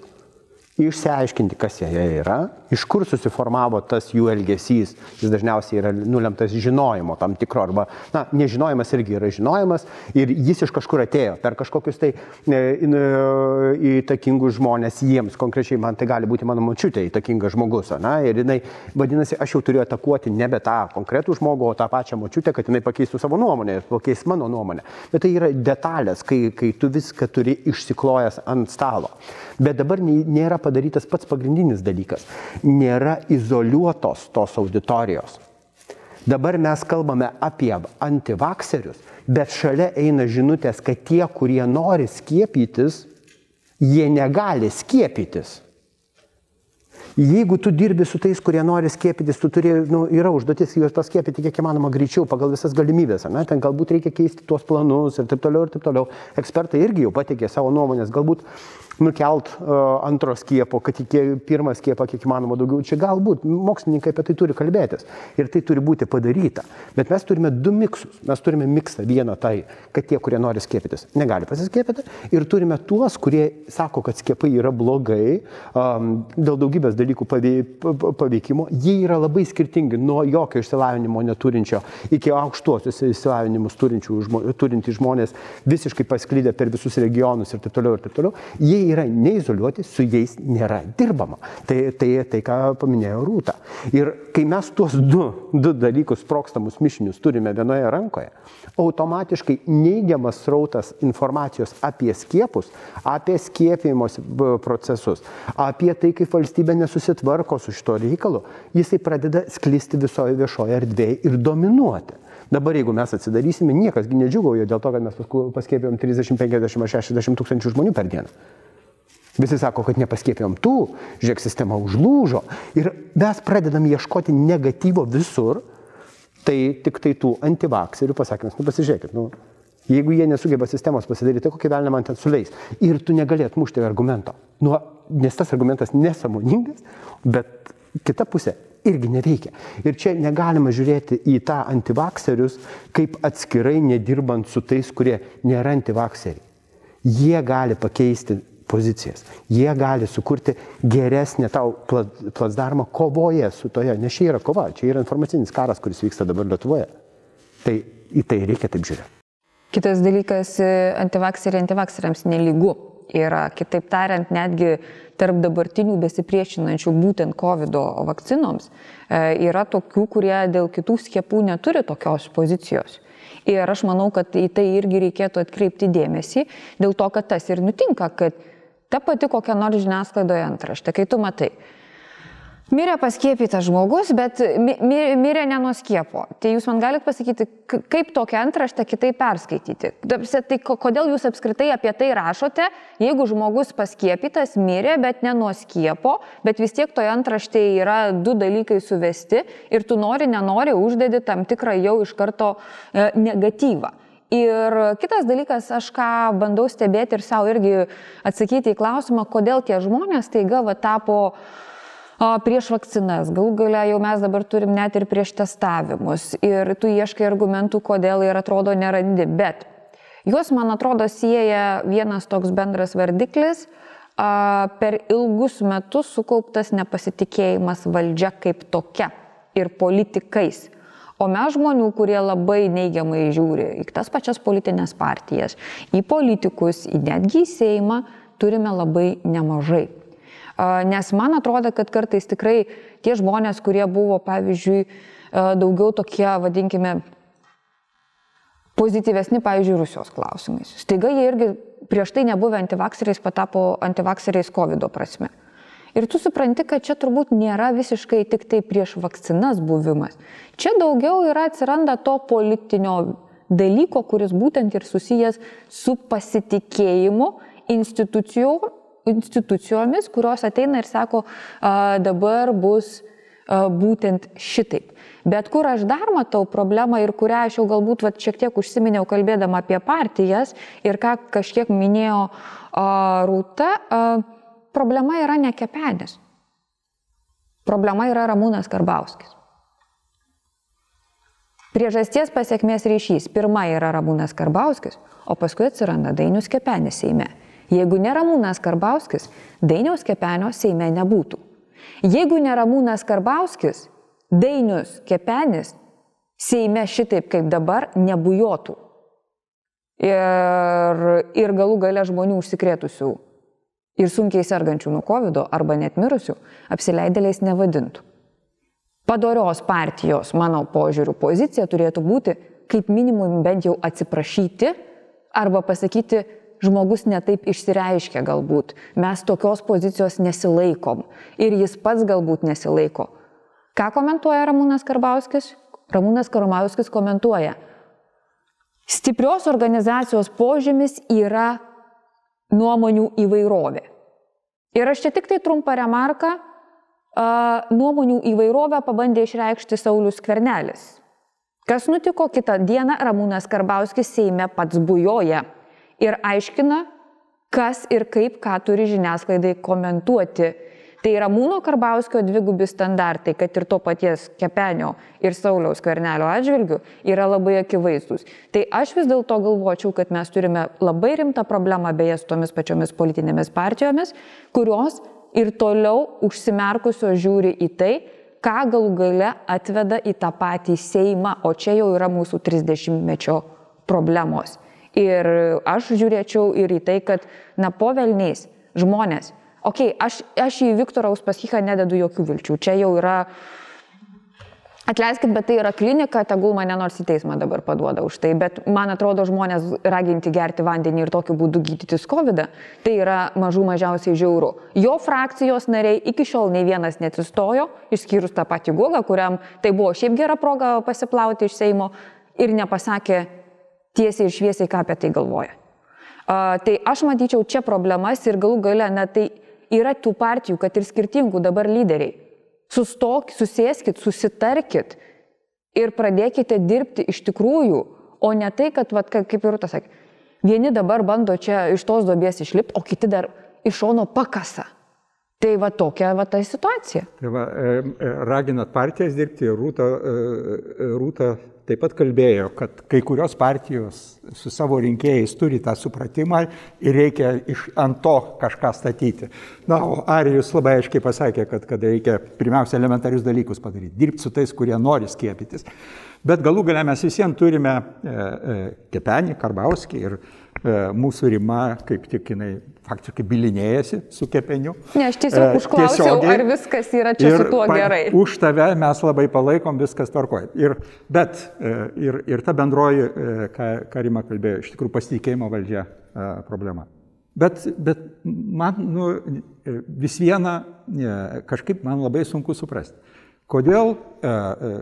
išsiaiškinti, kas jie yra, iš kur susiformavo tas jų elgesys. Jis dažniausiai yra nulemtas žinojimo tam tikro, arba, na, nežinojimas irgi yra žinojimas ir jis iš kažkur atėjo, per kažkokius tai e, e, įtakingus žmonės jiems, konkrečiai man tai gali būti mano mačiutė įtakingas žmogus, na, ir jinai, vadinasi, aš jau turiu atakuoti nebe tą konkretų žmogų, o tą pačią mačiutę, kad jinai pakeistų savo nuomonę ir pakeis mano nuomonę. Bet tai yra detalės, kai, kai tu viską turi išsiklojęs ant stalo. Bet dabar nėra padarytas pats pagrindinis dalykas. Nėra izoliuotos tos auditorijos. Dabar mes kalbame apie antivakserius, bet šalia eina žinutės, kad tie, kurie nori skiepytis, jie negali skiepytis. Jeigu tu dirbi su tais, kurie nori skiepytis, tu turi, nu, yra užduotis juos paskiepyti kiek įmanoma greičiau pagal visas galimybės. Ne? Ten galbūt reikia keisti tuos planus ir taip toliau ir taip toliau. Ekspertai irgi jau pateikė savo nuomonės. Galbūt nukelt uh, antro skiepo, kad iki pirmą skiepą kiek įmanoma daugiau. Čia galbūt mokslininkai apie tai turi kalbėtis ir tai turi būti padaryta. Bet mes turime du miksus. Mes turime miksą vieną tai, kad tie, kurie nori skiepytis, negali pasiskiepyti. Ir turime tuos, kurie sako, kad skiepai yra blogai um, dėl daugybės dalykų paveikimo. Jie yra labai skirtingi nuo jokio išsilavinimo neturinčio iki aukštuosius išsilavinimus turintys žmonės, visiškai pasklydę per visus regionus ir taip toliau ir taip toliau. Jie yra neizoliuoti, su jais nėra dirbama. Tai, tai, tai ką paminėjo Rūta. Ir kai mes tuos du, du dalykus, sprokstamus mišinius turime vienoje rankoje, automatiškai neigiamas srautas informacijos apie skiepus, apie skiepijimos procesus, apie tai, kaip valstybė nesusitvarko su šito reikalu, jisai pradeda sklisti visoje viešoje erdvėje ir dominuoti. Dabar jeigu mes atsidarysime, niekasgi nedžiugauja dėl to, kad mes paskėpėjom 30, 50 ar 60 tūkstančių žmonių per dieną. Visi sako, kad nepaskėpėjom tų, žiūrėk, sistema užlūžo. Ir mes pradedam ieškoti negatyvo visur, tai tik tai tų antivakserių pasakymas, nu pasižiūrėkit, nu, jeigu jie nesugeba sistemos pasidaryti, tai kokį velnę man ten suleis. Ir tu negali atmušti argumento. Nu, nes tas argumentas nesamoningas, bet kita pusė irgi neveikia. Ir čia negalima žiūrėti į tą antivakserius kaip atskirai nedirbant su tais, kurie nėra antivakseriai. Jie gali pakeisti pozicijas. Jie gali sukurti geresnę tau plasdarmą kovoje su toje, nes čia yra kova, čia yra informacinis karas, kuris vyksta dabar Lietuvoje. Tai į tai reikia taip žiūrėti. Kitas dalykas, antivakseriai antivakseriams nelygu yra, kitaip tariant, netgi tarp dabartinių besipriešinančių būtent COVID vakcinoms e, yra tokių, kurie dėl kitų skiepų neturi tokios pozicijos. Ir aš manau, kad į tai irgi reikėtų atkreipti dėmesį, dėl to, kad tas ir nutinka, kad ta pati kokia nors žiniasklaidoje antraštė, kai tu matai, Mirė paskiepytas žmogus, bet mirė ne nuo skiepo. Tai jūs man galite pasakyti, kaip tokią antraštę kitaip perskaityti. Tai kodėl jūs apskritai apie tai rašote, jeigu žmogus paskiepytas mirė, bet ne nuo skiepo, bet vis tiek toje antraštėje yra du dalykai suvesti ir tu nori, nenori, uždedi tam tikrą jau iš karto e, negatyvą. Ir kitas dalykas, aš ką bandau stebėti ir savo irgi atsakyti į klausimą, kodėl tie žmonės taiga va tapo prieš vakcinas, galų galia jau mes dabar turim net ir prieš testavimus. Ir tu ieškai argumentų, kodėl ir atrodo nerandi, bet juos, man atrodo, sieja vienas toks bendras vardiklis per ilgus metus sukauptas nepasitikėjimas valdžia kaip tokia ir politikais. O mes žmonių, kurie labai neigiamai žiūri į tas pačias politinės partijas, į politikus, į netgi į Seimą, turime labai nemažai. Nes man atrodo, kad kartais tikrai tie žmonės, kurie buvo, pavyzdžiui, daugiau tokie, vadinkime, pozityvesni, pavyzdžiui, Rusijos klausimais. Staiga jie irgi prieš tai nebuvę antivakseriais patapo antivakseriais COVID prasme. Ir tu supranti, kad čia turbūt nėra visiškai tik tai prieš vakcinas buvimas. Čia daugiau yra atsiranda to politinio dalyko, kuris būtent ir susijęs su pasitikėjimu institucijų institucijomis, kurios ateina ir sako, dabar bus būtent šitaip. Bet kur aš dar matau problemą ir kurią aš jau galbūt vat, šiek tiek užsiminiau kalbėdama apie partijas ir ką kažkiek minėjo Rūta, problema yra ne kepenis. Problema yra Ramūnas Karbauskis. Priežasties pasiekmės ryšys. Pirma yra Ramūnas Karbauskis, o paskui atsiranda Dainius Kepenis Seime. Jeigu neramūnas Karbauskis, Dainiaus kepenio Seime nebūtų. Jeigu neramūnas Karbauskis, Dainius kepenis Seime šitaip kaip dabar nebujotų. Ir, ir galų gale žmonių užsikrėtusių ir sunkiai sergančių nuo COVID arba net mirusių apsileidėliais nevadintų. Padorios partijos, mano požiūrių, pozicija turėtų būti kaip minimum bent jau atsiprašyti arba pasakyti, žmogus netaip išsireiškia galbūt, mes tokios pozicijos nesilaikom ir jis pats galbūt nesilaiko. Ką komentuoja Ramūnas Karbauskis? Ramūnas Karbauskis komentuoja. Stiprios organizacijos požymis yra nuomonių įvairovė. Ir aš čia tik tai trumpą remarką, nuomonių įvairovę pabandė išreikšti Saulis Kvernelis. Kas nutiko kitą dieną, Ramūnas Karbauskis Seime pats bujoja ir aiškina, kas ir kaip ką turi žiniasklaidai komentuoti. Tai yra Mūno Karbauskio dvigubi standartai, kad ir to paties Kepenio ir Sauliaus Kvernelio atžvilgių yra labai akivaizdus. Tai aš vis dėlto galvočiau, kad mes turime labai rimtą problemą beje su tomis pačiomis politinėmis partijomis, kurios ir toliau užsimerkusios žiūri į tai, ką galų gale atveda į tą patį Seimą, o čia jau yra mūsų 30-mečio problemos. Ir aš žiūrėčiau ir į tai, kad, na, po velniais žmonės. Ok, aš, aš į Viktorą Uspaskichą nededu jokių vilčių. Čia jau yra Atleiskit, bet tai yra klinika, tegul mane nors į teismą dabar paduoda už tai, bet man atrodo žmonės raginti gerti vandenį ir tokiu būdu gydytis COVID, tai yra mažų mažiausiai žiauru. Jo frakcijos nariai iki šiol nei vienas neatsistojo, išskyrus tą patį Gugą, kuriam tai buvo šiaip gera proga pasiplauti iš Seimo ir nepasakė tiesiai ir šviesiai, ką apie tai galvoja. Uh, tai aš matyčiau čia problemas ir galų gale, na tai yra tų partijų, kad ir skirtingų dabar lyderiai Sustok, susėskit, susitarkit ir pradėkite dirbti iš tikrųjų, o ne tai, kad, vat, kaip ir tas sakė, vieni dabar bando čia iš tos dobės išlipti, o kiti dar iš šono pakasa. Tai va tokia va ta situacija. Tai va, e, e, raginat partijas dirbti, Rūta, e, Rūta taip pat kalbėjo, kad kai kurios partijos su savo rinkėjais turi tą supratimą ir reikia iš ant to kažką statyti. Na, o Arijus labai aiškiai pasakė, kad, kad reikia pirmiausia elementarius dalykus padaryti, dirbti su tais, kurie nori skiepytis. Bet galų galę mes visiems turime e, e, Kepenį, Karbauskį ir mūsų Rima, kaip tik jinai faktiškai bilinėjasi su Kepeniu. Ne, aš tiesiog e, užklausiau, tiesiogiai, ar viskas yra čia su tuo gerai. Už tave mes labai palaikom, viskas tvarkoja. Ir, bet e, ir, ir ta bendroji, e, ką, ką Rima kalbėjo, iš tikrųjų pasitikėjimo valdžia e, problema. Bet, bet man nu, e, vis viena e, kažkaip man labai sunku suprasti, kodėl e, e,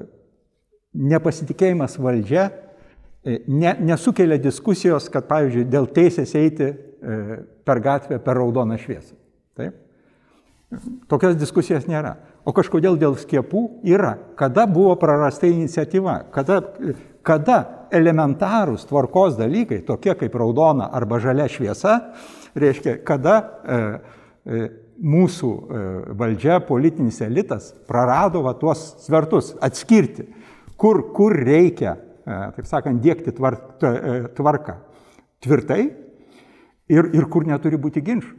nepasitikėjimas valdžia e, ne, nesukelia diskusijos, kad, pavyzdžiui, dėl teisės eiti e, per gatvę per raudoną šviesą. Taip? Tokios diskusijos nėra. O kažkodėl dėl skiepų yra. Kada buvo prarasta iniciatyva? Kada, kada elementarūs tvarkos dalykai, tokie kaip raudona arba žalia šviesa, reiškia, kada e, e, mūsų e, valdžia, politinis elitas prarado va, tuos svertus atskirti kur, kur reikia, e, taip sakant, dėkti e, tvarką tvirtai ir, ir kur neturi būti ginčių.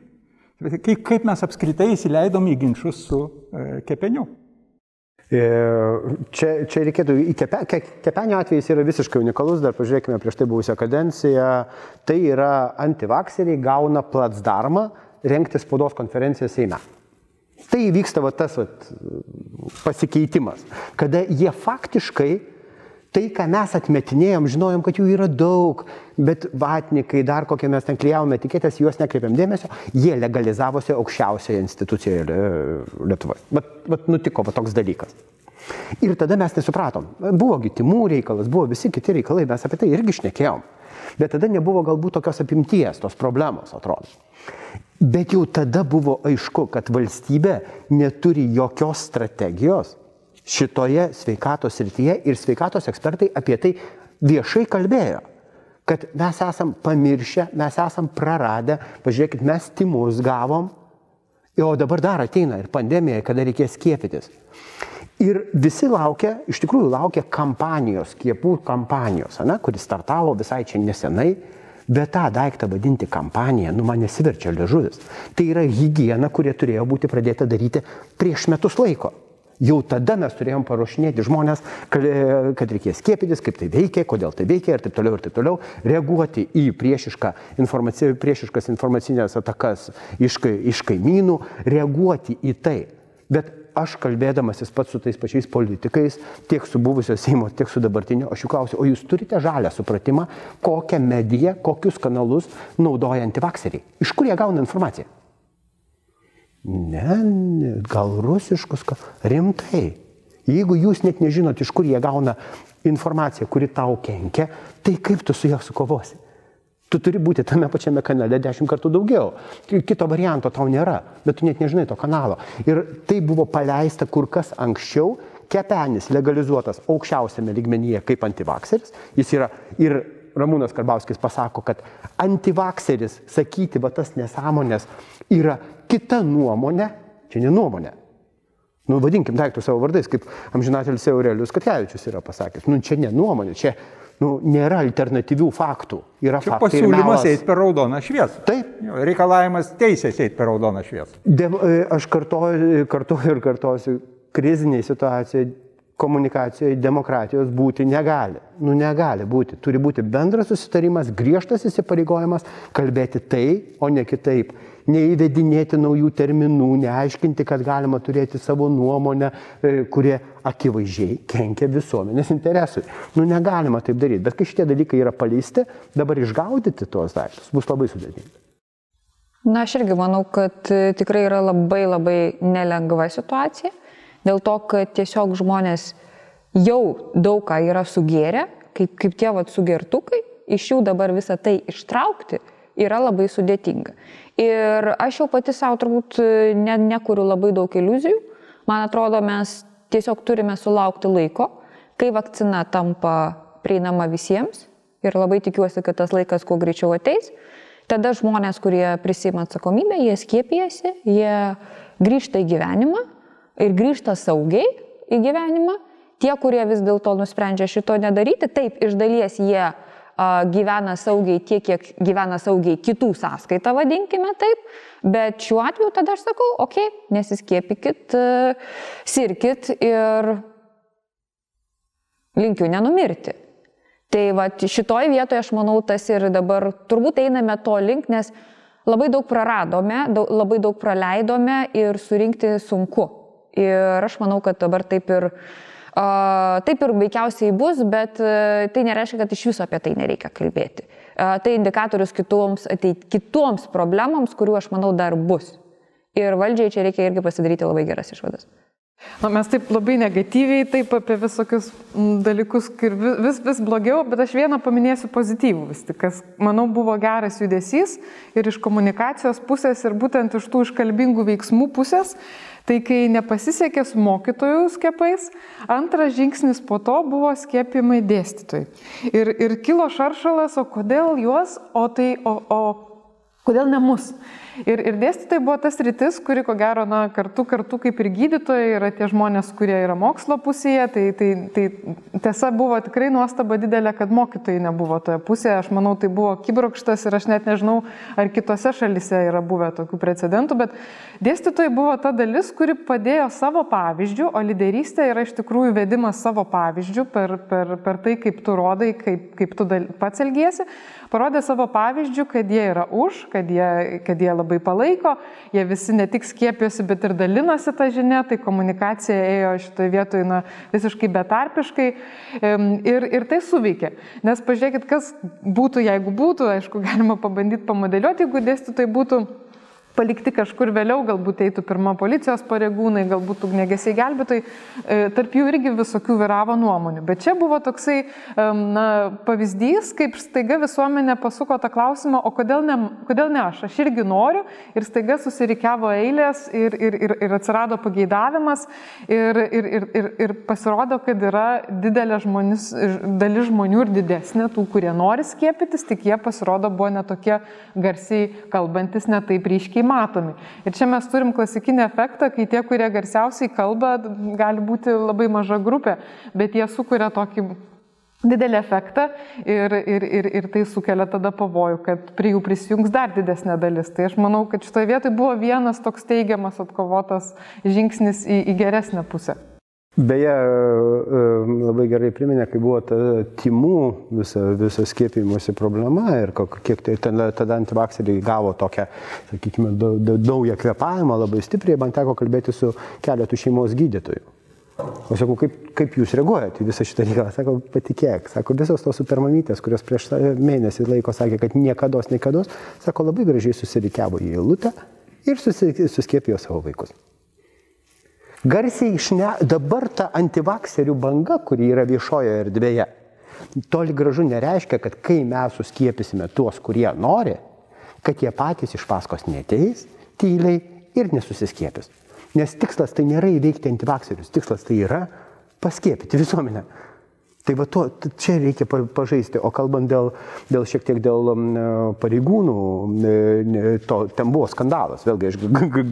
Kaip, kaip mes apskritai įsileidom į ginčius su e, kepeniu. Čia, čia reikėtų, kepe, ke, kepenio atvejais yra visiškai unikalus, dar pažiūrėkime prieš tai buvusią kadenciją. Tai yra antivakseriai gauna platsdarmą rengti spaudos konferenciją Seime. Tai vyksta va, tas va, pasikeitimas, kada jie faktiškai tai, ką mes atmetinėjom, žinojom, kad jų yra daug, bet vatnikai, dar kokie mes ten klyjavome etiketės, juos nekreipiam dėmesio, jie legalizavosi aukščiausioje institucijoje Lietuvoje. Bet, bet nutiko va toks dalykas. Ir tada mes nesupratom. Buvo gitimų reikalas, buvo visi kiti reikalai, mes apie tai irgi šnekėjom. Bet tada nebuvo galbūt tokios apimties, tos problemos, atrodo. Bet jau tada buvo aišku, kad valstybė neturi jokios strategijos šitoje sveikatos srityje ir sveikatos ekspertai apie tai viešai kalbėjo, kad mes esam pamiršę, mes esam praradę, pažiūrėkit, mes timus gavom, o dabar dar ateina ir pandemija, kada reikės skiepytis. Ir visi laukia, iš tikrųjų laukia kampanijos, skiepų kampanijos, ne, kuris startavo visai čia nesenai Bet tą daiktą vadinti kampaniją, nu man nesiverčia liežuvis. Tai yra hygiena, kurie turėjo būti pradėta daryti prieš metus laiko. Jau tada mes turėjom paruošinėti žmonės, kad reikės skiepytis, kaip tai veikia, kodėl tai veikia ir taip toliau ir taip toliau, reaguoti į priešišką informaci priešiškas informacinės atakas iš, iš kaimynų, reaguoti į tai. Bet aš kalbėdamasis pats su tais pačiais politikais, tiek su buvusio Seimo, tiek su dabartinio, aš jų klausiu, o jūs turite žalę supratimą, kokią mediją, kokius kanalus naudoja antivakseriai? Iš kur jie gauna informaciją? Ne, ne gal rusiškus, rimtai. Jeigu jūs net nežinot, iš kur jie gauna informaciją, kuri tau kenkia, tai kaip tu su ja sukovosi? Tu turi būti tame pačiame kanale dešimt kartų daugiau. Kito varianto tau nėra, bet tu net nežinai to kanalo. Ir tai buvo paleista kur kas anksčiau. Kepenis legalizuotas aukščiausiame lygmenyje kaip antivakseris. Jis yra ir Ramūnas Karbauskis pasako, kad antivakseris sakyti va tas nesąmonės yra kita nuomonė, čia ne nuomonė. Nu, vadinkim daiktų savo vardais, kaip amžinatelis Aurelius Katkevičius yra pasakęs. Nu, čia ne nuomonė, čia nu, nėra alternatyvių faktų. Yra Čia pasiūlymas eiti per raudoną šviesą. Taip. Reikalavimas teisės eiti per raudoną šviesą. De, aš kartoju, kartoju ir kartosiu, kriziniai situacijoje, komunikacijoje demokratijos būti negali. Nu negali būti. Turi būti bendras susitarimas, griežtas įsipareigojimas kalbėti tai, o ne kitaip. neįvedinėti naujų terminų, neaiškinti, kad galima turėti savo nuomonę, e, kurie akivaizdžiai kenkia visuomenės interesui. Nu, negalima taip daryti, bet kai šitie dalykai yra paleisti, dabar išgaudyti tuos daiktus bus labai sudėtinga. Na, aš irgi manau, kad e, tikrai yra labai labai nelengva situacija, dėl to, kad tiesiog žmonės jau daug ką yra sugėrę, kaip, kaip tie vat sugertukai, iš jų dabar visą tai ištraukti yra labai sudėtinga. Ir aš jau pati savo turbūt ne, nekuriu labai daug iliuzijų. Man atrodo, mes tiesiog turime sulaukti laiko, kai vakcina tampa prieinama visiems. Ir labai tikiuosi, kad tas laikas kuo greičiau ateis. Tada žmonės, kurie prisima atsakomybę, jie skiepijasi, jie grįžta į gyvenimą ir grįžta saugiai į gyvenimą. Tie, kurie vis dėlto nusprendžia šito nedaryti, taip, iš dalies jie gyvena saugiai tiek, kiek gyvena saugiai kitų sąskaita, vadinkime taip, bet šiuo atveju tada aš sakau, okei, okay, nesiskiepykit, sirkit ir linkiu nenumirti. Tai va šitoj vietoje aš manau, tas ir dabar turbūt einame to link, nes labai daug praradome, daug, labai daug praleidome ir surinkti sunku. Ir aš manau, kad dabar taip ir uh, Taip ir veikiausiai bus, bet e, tai nereiškia, kad iš viso apie tai nereikia kalbėti. Tai indikatorius kitoms, ateit, kitoms problemams, kurių aš manau dar bus. Ir valdžiai čia reikia irgi pasidaryti labai geras išvadas. Na, mes taip labai negatyviai, taip apie visokius dalykus ir vis, vis blogiau, bet aš vieną paminėsiu pozityvų vis tik, kas, manau, buvo geras judesys ir iš komunikacijos pusės ir būtent iš tų iškalbingų veiksmų pusės. Tai kai nepasisekė su mokytojų skiepais, antras žingsnis po to buvo skiepimai dėstytojai. Ir, ir kilo šaršalas, o kodėl juos, o tai, o, o kodėl ne mus? Ir, ir dėstytojai buvo tas rytis, kuri, ko gero, na, kartu, kartu kaip ir gydytojai yra tie žmonės, kurie yra mokslo pusėje. Tai, tai, tai tiesa buvo tikrai nuostaba didelė, kad mokytojai nebuvo toje pusėje. Aš manau, tai buvo kibrokštas ir aš net nežinau, ar kitose šalise yra buvę tokių precedentų, bet dėstytojai buvo ta dalis, kuri padėjo savo pavyzdžių, o lyderystė yra iš tikrųjų vedimas savo pavyzdžių per, per, per tai, kaip tu rodai, kaip, kaip tu pats elgiesi. Parodė savo pavyzdžių, kad jie yra už, kad jie, kad jie labai palaiko, jie visi ne tik skiepijosi, bet ir dalinosi tą žinią, tai komunikacija ėjo šitoje vietoje na, visiškai betarpiškai ir, ir tai suveikė. Nes pažiūrėkit, kas būtų, jeigu būtų, aišku, galima pabandyti pamodeliuoti, jeigu dėstytojai būtų palikti kažkur vėliau, galbūt eitų pirma policijos pareigūnai, galbūt ugnegesiai gelbėtojai, e, tarp jų irgi visokių vyravo nuomonių. Bet čia buvo toksai na, pavyzdys, kaip staiga visuomenė pasuko tą klausimą, o kodėl ne, kodėl ne aš, aš irgi noriu. Ir staiga susirikiavo eilės ir, ir, ir, ir atsirado pageidavimas. Ir, ir, ir, ir, ir pasirodo, kad yra didelė žmonis, dalis žmonių ir didesnė tų, kurie nori skiepytis, tik jie pasirodo buvo netokie garsiai kalbantis, netaip ryškiai matomi. Ir čia mes turim klasikinį efektą, kai tie, kurie garsiausiai kalba, gali būti labai maža grupė, bet jie sukuria tokį didelį efektą ir, ir, ir, ir tai sukelia tada pavojų, kad prie jų prisijungs dar didesnė dalis. Tai aš manau, kad šitoje vietoje buvo vienas toks teigiamas atkovotas žingsnis į, į geresnę pusę. Beje, e, labai gerai priminė, kai buvo ta timų visa, visa skiepimuose problema ir kiek tai tada, tada antivakseriai gavo tokią, sakykime, naują kvepavimą labai stipriai, man teko kalbėti su keletu šeimos gydytojų. O sakau, kaip, kaip jūs reaguojate į visą šitą reikalą? Sako, patikėk. Sako, visos tos supermamytės, kurios prieš mėnesį laiko sakė, kad niekada, niekada, sako, labai gražiai susirikiavo į eilutę ir suskėpijo savo vaikus. Garsiai išne, dabar ta antivakserių banga, kuri yra viešojoje erdvėje, toli gražu nereiškia, kad kai mes suskiepysime tuos, kurie nori, kad jie patys iš paskos neteis, tyliai ir nesusiskiepys. Nes tikslas tai nėra įveikti antivakserius, tikslas tai yra paskiepyti visuomenę. Tai va to, čia reikia pažaisti, o kalbant dėl, dėl šiek tiek dėl pareigūnų, to, ten buvo skandalas, vėlgi aš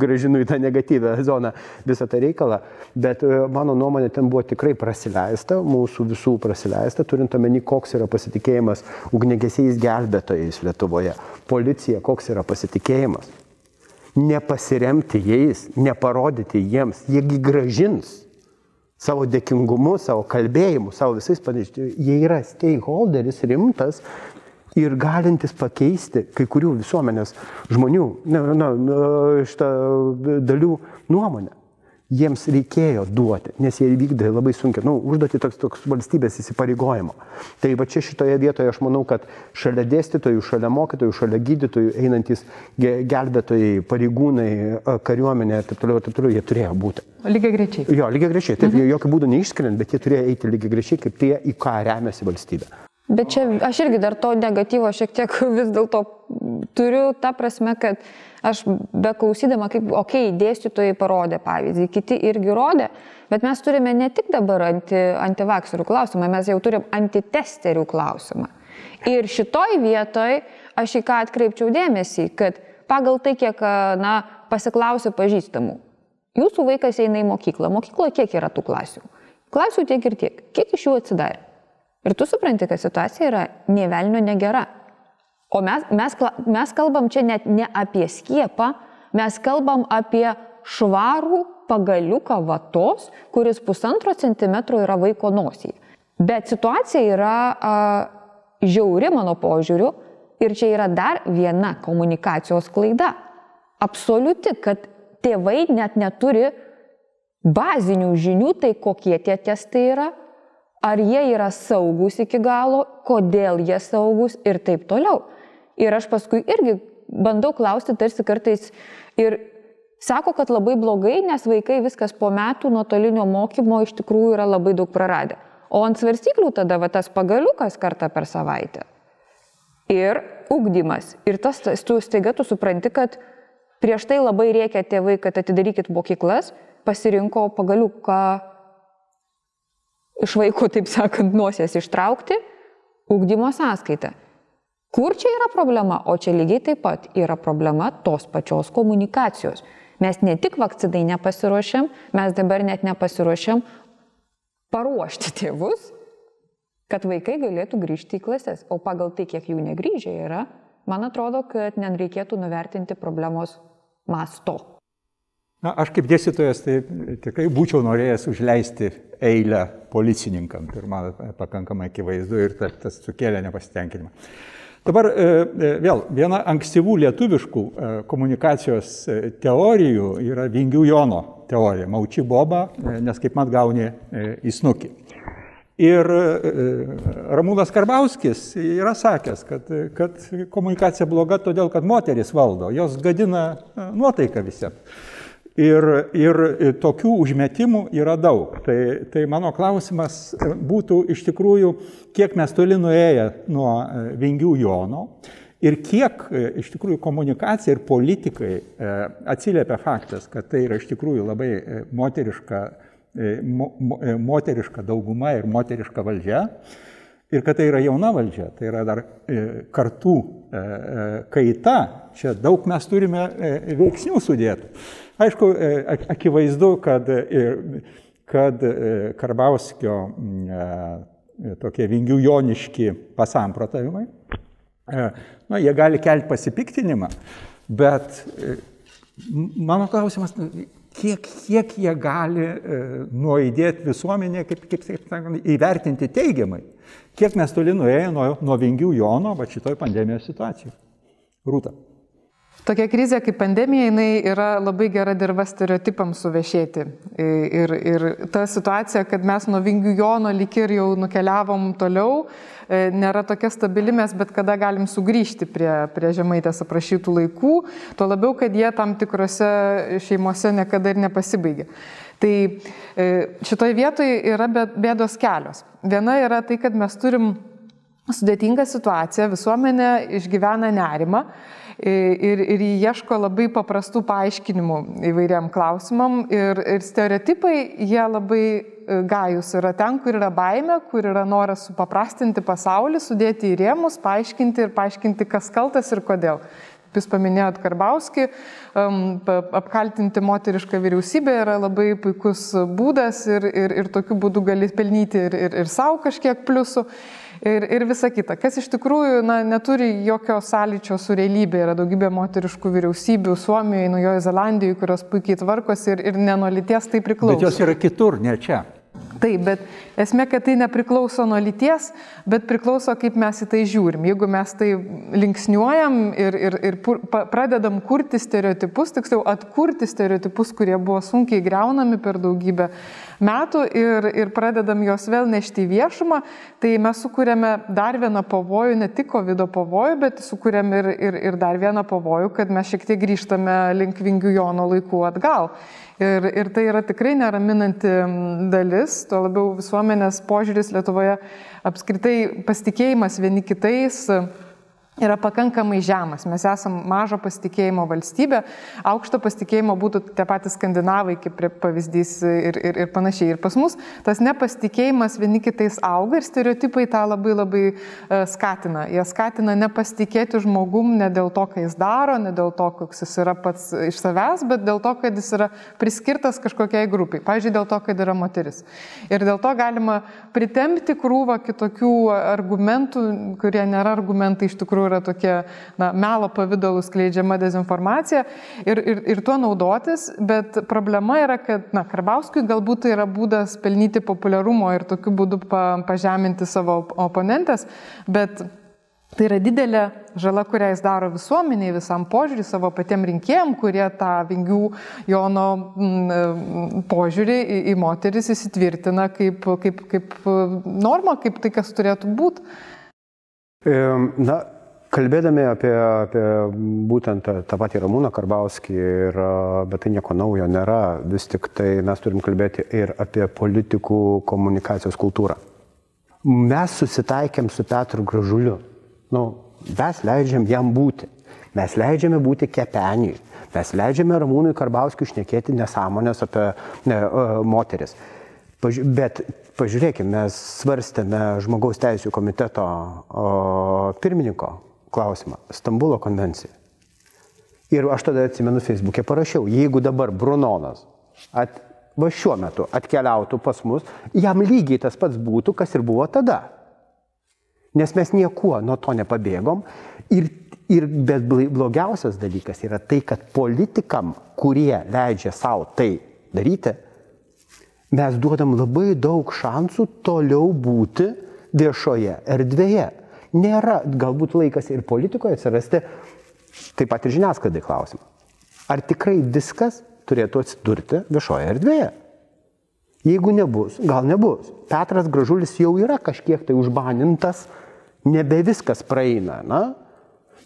gražinu į tą negatyvę zoną visą tą reikalą, bet e, mano nuomonė ten buvo tikrai prasileista, mūsų visų prasileista, turint omeny, koks yra pasitikėjimas ugnegesiais gelbėtojais Lietuvoje, policija, koks yra pasitikėjimas. Nepasiremti jais, neparodyti jiems, jiegi gražins savo dėkingumu, savo kalbėjimu, savo visais panašiais. Jie yra stakeholderis rimtas ir galintis pakeisti kai kurių visuomenės žmonių, na, na, šitą dalių nuomonę jiems reikėjo duoti, nes jie įvykdė labai sunkia, nu, užduoti toks, toks valstybės įsipareigojimo. Tai va čia šitoje vietoje aš manau, kad šalia dėstytojų, šalia mokytojų, šalia gydytojų einantis gelbėtojai, pareigūnai, kariuomenė ir taip toliau, taip toliau, jie turėjo būti. Lygiai grečiai. Jo, lygiai grečiai. Taip, mhm. jokių būdų neišskiriant, bet jie turėjo eiti lygiai grečiai, kaip tie, į ką remiasi valstybė. Bet čia aš irgi dar to negatyvo šiek tiek vis dėlto turiu, ta prasme, kad Aš beklausydama, kaip, okei, okay, dėstytojai parodė pavyzdį, kiti irgi rodė, bet mes turime ne tik dabar anti, antivakserių klausimą, mes jau turim antitesterių klausimą. Ir šitoj vietoj aš į ką atkreipčiau dėmesį, kad pagal tai, kiek, na, pasiklausiu pažįstamų. Jūsų vaikas eina į mokyklą. Mokykloje kiek yra tų klasių? Klasių tiek ir tiek. Kiek iš jų atsidarė? Ir tu supranti, kad situacija yra nevelnio negera. O mes, mes, mes kalbam čia net ne apie skiepą, mes kalbam apie švarų pagaliuką vatos, kuris pusantro centimetro yra vaiko nosijai. Bet situacija yra a, žiauri mano požiūriu ir čia yra dar viena komunikacijos klaida. Absoliuti, kad tėvai net neturi bazinių žinių, tai kokie tie testai yra, ar jie yra saugus iki galo, kodėl jie saugus ir taip toliau. Ir aš paskui irgi bandau klausti tarsi kartais ir sako, kad labai blogai, nes vaikai viskas po metų nuotolinio mokymo iš tikrųjų yra labai daug praradę. O ant svarstyklių tada va tas pagaliukas kartą per savaitę. Ir ugdymas. Ir tas, tu staiga tu supranti, kad prieš tai labai reikia tėvai, kad atidarykit mokyklas, pasirinko pagaliuką iš vaiko, taip sakant, nosies ištraukti, ugdymo sąskaitą. Kur čia yra problema? O čia lygiai taip pat yra problema tos pačios komunikacijos. Mes ne tik vakcinai nepasiruošiam, mes dabar net nepasiruošiam paruošti tėvus, kad vaikai galėtų grįžti į klases. O pagal tai, kiek jų negryžę yra, man atrodo, kad nereikėtų nuvertinti problemos masto. Na, aš kaip dėstytojas tai tikrai būčiau norėjęs užleisti eilę policininkam ir man pakankamai akivaizdu ir tas sukėlė nepasitenkinimą. Dabar e, e, vėl viena ankstyvų lietuviškų e, komunikacijos teorijų yra Vingių Jono teorija, Mauči Boba, nes kaip mat gauni į snukį. Ir Ramūnas Karbauskis yra sakęs, kad, kad komunikacija bloga todėl, kad moteris valdo, jos gadina nuotaiką visiems. Ir, ir tokių užmetimų yra daug. Tai, tai mano klausimas būtų iš tikrųjų, kiek mes toli nuėję nuo e, Vingių Jono ir kiek e, iš tikrųjų komunikacija ir politikai e, atsiliepia faktas, kad tai yra iš tikrųjų labai moteriška, mo, moteriška dauguma ir moteriška valdžia. Ir kad tai yra jauna valdžia, tai yra dar kartų kaita, čia daug mes turime veiksnių sudėtų. Aišku, e, akivaizdu, kad, e, kad e, Karbauskio tokie vingių joniški pasamprotavimai, na, jie gali kelti pasipiktinimą, bet mano klausimas, kiek, kiek jie gali nuaidėti visuomenė, kaip, kaip, kaip sakant, įvertinti teigiamai, kiek mes toli nuėjome nuo, nuo vingių jono, va šitoj pandemijos situacijai. Rūta. Tokia krizė kaip pandemija, jinai yra labai gera dirba stereotipams suvešėti. Ir, ir ta situacija, kad mes nuo Vingių Jono lik ir jau nukeliavom toliau, e, nėra tokia stabili, mes bet kada galim sugrįžti prie, prie žemaitės aprašytų laikų, tuo labiau, kad jie tam tikrose šeimose niekada ir nepasibaigė. Tai e, šitoje vietoje yra bėdos kelios. Viena yra tai, kad mes turim sudėtingą situaciją, visuomenė išgyvena nerimą ir, ir ieško labai paprastų paaiškinimų įvairiam klausimam ir, ir stereotipai, jie labai e, gajus yra ten, kur yra baime, kur yra noras supaprastinti pasaulį, sudėti į rėmus, paaiškinti ir paaiškinti, kas kaltas ir kodėl. Jūs paminėjot Karbauskį, apkaltinti moterišką vyriausybę yra labai puikus būdas ir, ir, ir tokiu būdu gali pelnyti ir, ir, ir savo kažkiek pliusų ir, ir visa kita. Kas iš tikrųjų na, neturi jokio sąlyčio su realybė. Yra daugybė moteriškų vyriausybių Suomijoje, Naujojo Zelandijoje, kurios puikiai tvarkosi ir, ir nenolities tai priklauso. Bet jos yra kitur, ne čia. Taip, bet esmė, kad tai nepriklauso nuo lyties, bet priklauso, kaip mes į tai žiūrim. Jeigu mes tai linksniuojam ir, ir, ir pradedam kurti stereotipus, tiksliau atkurti stereotipus, kurie buvo sunkiai greunami per daugybę metų ir, ir pradedam juos vėl nešti į viešumą, tai mes sukūrėme dar vieną pavojų, ne tik COVID pavojų, bet sukūrėme ir, ir, ir dar vieną pavojų, kad mes šiek tiek grįžtame link Vingių Jono laikų atgal. Ir, ir tai yra tikrai neraminanti dalis, tuo labiau visuomenės požiūris Lietuvoje apskritai pasitikėjimas vieni kitais yra pakankamai žemas. Mes esame mažo pasitikėjimo valstybė, aukšto pasitikėjimo būtų tie patys skandinavai, kaip pavyzdys ir, ir, ir panašiai. Ir pas mus tas nepasitikėjimas vieni kitais auga ir stereotipai tą labai labai e, skatina. Jie skatina nepasitikėti žmogum ne dėl to, ką jis daro, ne dėl to, koks jis yra pats iš savęs, bet dėl to, kad jis yra priskirtas kažkokiai grupiai. Pavyzdžiui, dėl to, kad yra moteris. Ir dėl to galima pritempti krūvą kitokių argumentų, kurie nėra argumentai iš tikrųjų yra tokia na, melo pavydalų skleidžiama dezinformacija ir, ir, ir tuo naudotis, bet problema yra, kad na, Karbauskui galbūt tai yra būdas pelnyti populiarumo ir tokiu būdu pa, pažeminti savo oponentės, bet Tai yra didelė žala, kurią jis daro visuomeniai, visam požiūrį, savo patiem rinkėjim, kurie tą vingių Jono mm, požiūrį į, į moteris įsitvirtina kaip, kaip, kaip norma, kaip tai, kas turėtų būti. Na, Kalbėdami apie, apie būtent tą patį Ramūną Karbauskį, ir, bet tai nieko naujo nėra, vis tik tai mes turim kalbėti ir apie politikų komunikacijos kultūrą. Mes susitaikėm su Petru Gražuliu. Nu, mes leidžiam jam būti. Mes leidžiame būti kepeniui. Mes leidžiame Ramūnui Karbauskiui išnekėti nesąmonės apie ne, moteris. Paži bet pažiūrėkime, mes svarstėme žmogaus teisų komiteto o, pirmininko klausimą. Stambulo konvencija. Ir aš tada atsimenu Facebook'e parašiau, jeigu dabar Brunonas at, va šiuo metu atkeliautų pas mus, jam lygiai tas pats būtų, kas ir buvo tada. Nes mes niekuo nuo to nepabėgom. Ir, ir bet blogiausias dalykas yra tai, kad politikam, kurie leidžia savo tai daryti, mes duodam labai daug šansų toliau būti viešoje erdvėje nėra galbūt laikas ir politikoje atsirasti, taip pat ir žiniasklaidai klausimą. Ar tikrai viskas turėtų atsidurti viešoje erdvėje? Jeigu nebus, gal nebus. Petras Gražulis jau yra kažkiek tai užbanintas, nebe viskas praeina. Na?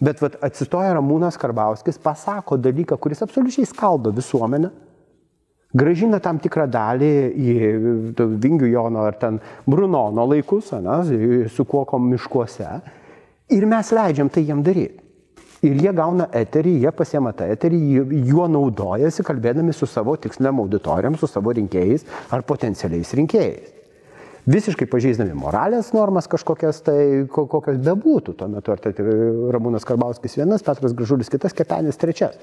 Bet vat, atsistoja Ramūnas Karbauskis, pasako dalyką, kuris absoliučiai skaldo visuomenę gražina tam tikrą dalį į Vingių Jono ar ten Brunono laikus, na, su kuokom miškuose. Ir mes leidžiam tai jiem daryti. Ir jie gauna eterį, jie pasiema tą eterį, juo naudojasi, kalbėdami su savo tiksliniam auditorijam, su savo rinkėjais ar potencialiais rinkėjais. Visiškai pažeisdami moralės normas kažkokias, tai kokios bebūtų tuo metu, ar tai Ramūnas Karbauskis vienas, Petras Gražulis kitas, Kepenis trečias.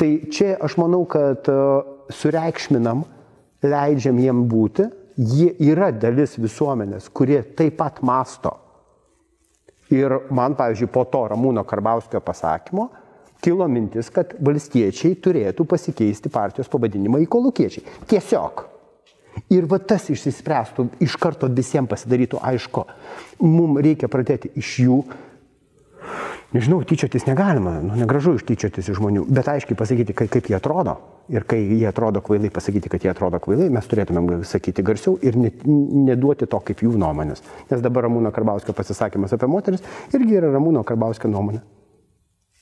Tai čia aš manau, kad sureikšminam, leidžiam jiem būti, jie yra dalis visuomenės, kurie taip pat masto. Ir man, pavyzdžiui, po to Ramūno Karbauskio pasakymo kilo mintis, kad valstiečiai turėtų pasikeisti partijos pavadinimą į kolukiečiai. Tiesiog. Ir va tas išsispręstų, iš karto visiems pasidarytų aišku, mums reikia pradėti iš jų nežinau, tyčiotis negalima, nu, negražu ištyčiotis iš žmonių, bet aiškiai pasakyti, kaip, kaip jie atrodo. Ir kai jie atrodo kvailai, pasakyti, kad jie atrodo kvailai, mes turėtumėm sakyti garsiau ir ne, neduoti to kaip jų nuomonės. Nes dabar Ramūno Karbauskio pasisakymas apie moteris irgi yra Ramūno Karbauskio nuomonė.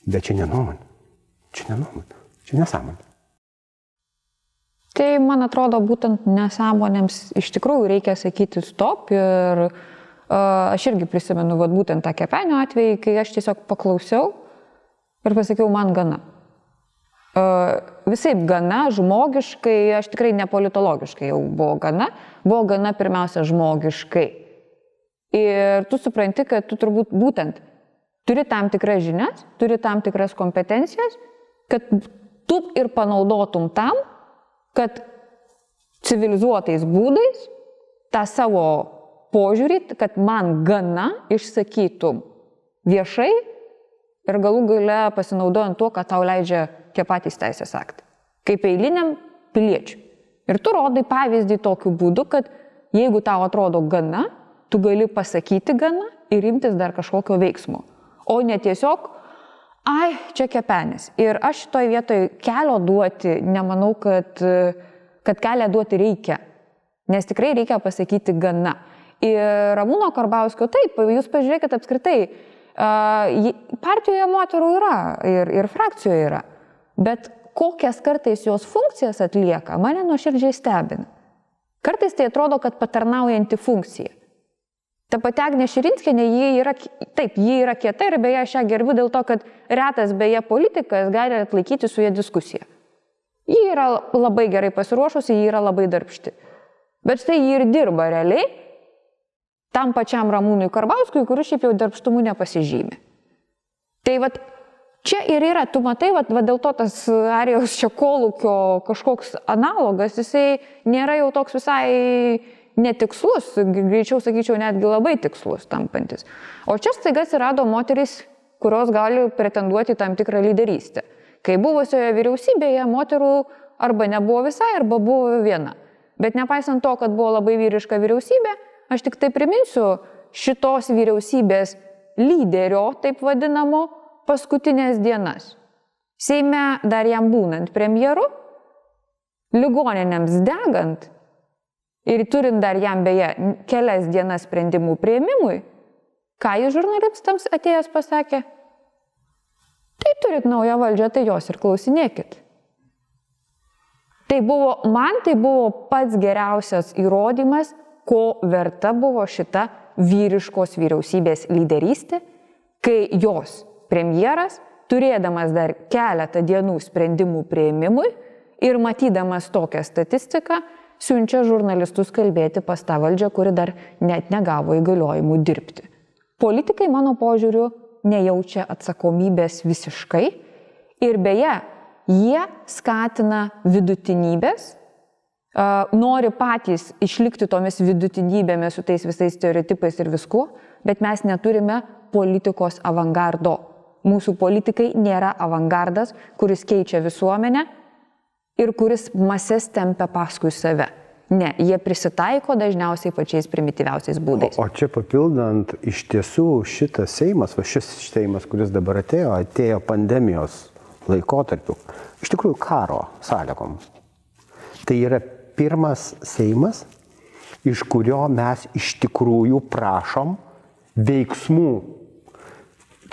Bet čia ne nuomonė. Čia ne nuomonė. Čia nesąmonė. Tai man atrodo, būtent nesąmonėms iš tikrųjų reikia sakyti stop ir uh, Aš irgi prisimenu vat, būtent tą kepenio atvejį, kai aš tiesiog paklausiau ir pasakiau, man gana. Visai gana, žmogiškai, aš tikrai ne politologiškai jau buvo gana, buvo gana pirmiausia žmogiškai. Ir tu supranti, kad tu turbūt būtent turi tam tikras žinias, turi tam tikras kompetencijas, kad tu ir panaudotum tam, kad civilizuotais būdais tą savo požiūrį, kad man gana išsakytum viešai ir galų gale pasinaudojant tuo, ką tau leidžia tie patys teisės aktai. Kaip eiliniam piliečiui. Ir tu rodai pavyzdį tokiu būdu, kad jeigu tau atrodo gana, tu gali pasakyti gana ir imtis dar kažkokio veiksmo. O ne tiesiog, ai, čia kepenis. Ir aš šitoje vietoje kelio duoti, nemanau, kad, kad kelią duoti reikia. Nes tikrai reikia pasakyti gana. Ir Ramūno Karbauskio, taip, jūs pažiūrėkite apskritai, partijoje moterų yra ir, ir frakcijoje yra. Bet kokias kartais jos funkcijas atlieka, mane nuoširdžiai stebina. Kartais tai atrodo, kad patarnaujanti funkcija. Ta pati Agnė Širinskinė, ji yra, taip, ji yra kieta ir beje aš ją gerbiu dėl to, kad retas beje politikas gali atlaikyti su ją diskusiją. Ji yra labai gerai pasiruošusi, ji yra labai darbšti. Bet štai ji ir dirba realiai tam pačiam Ramūnui Karbauskui, kuris šiaip jau darbštumu nepasižymė. Tai vad čia ir yra, tu matai, vad va, dėl to tas Arijos Čekolukio kažkoks analogas, jisai nėra jau toks visai netikslus, greičiau sakyčiau, netgi labai tikslus tampantis. O čia staiga atsirado moteris, kurios gali pretenduoti tam tikrą lyderystę. Kai buvusioje vyriausybėje moterų arba nebuvo visai, arba buvo viena. Bet nepaisant to, kad buvo labai vyriška vyriausybė, aš tik tai priminsiu šitos vyriausybės lyderio, taip vadinamo, paskutinės dienas. Seime dar jam būnant premjeru, ligoninėms degant, ir turint dar jam beje kelias dienas sprendimų prieimimui, ką jis žurnalistams atėjęs pasakė? Tai turit naują valdžią, tai jos ir klausinėkit. Tai buvo, man tai buvo pats geriausias įrodymas, ko verta buvo šita vyriškos vyriausybės lyderystė, kai jos premjeras, turėdamas dar keletą dienų sprendimų prieimimui ir matydamas tokią statistiką, siunčia žurnalistus kalbėti pas tą valdžią, kuri dar net negavo įgaliojimų dirbti. Politikai, mano požiūriu, nejaučia atsakomybės visiškai ir beje, jie skatina vidutinybės, nori patys išlikti tomis vidutinybėmis su tais visais stereotipais ir viskuo, bet mes neturime politikos avangardo. Mūsų politikai nėra avangardas, kuris keičia visuomenę ir kuris mases tempia paskui save. Ne, jie prisitaiko dažniausiai pačiais primityviausiais būdais. O, o čia papildant, iš tiesų šitas Seimas, va šis Seimas, kuris dabar atėjo, atėjo pandemijos laikotarpiu, iš tikrųjų karo sąlygom. Tai yra pirmas Seimas, iš kurio mes iš tikrųjų prašom veiksmų.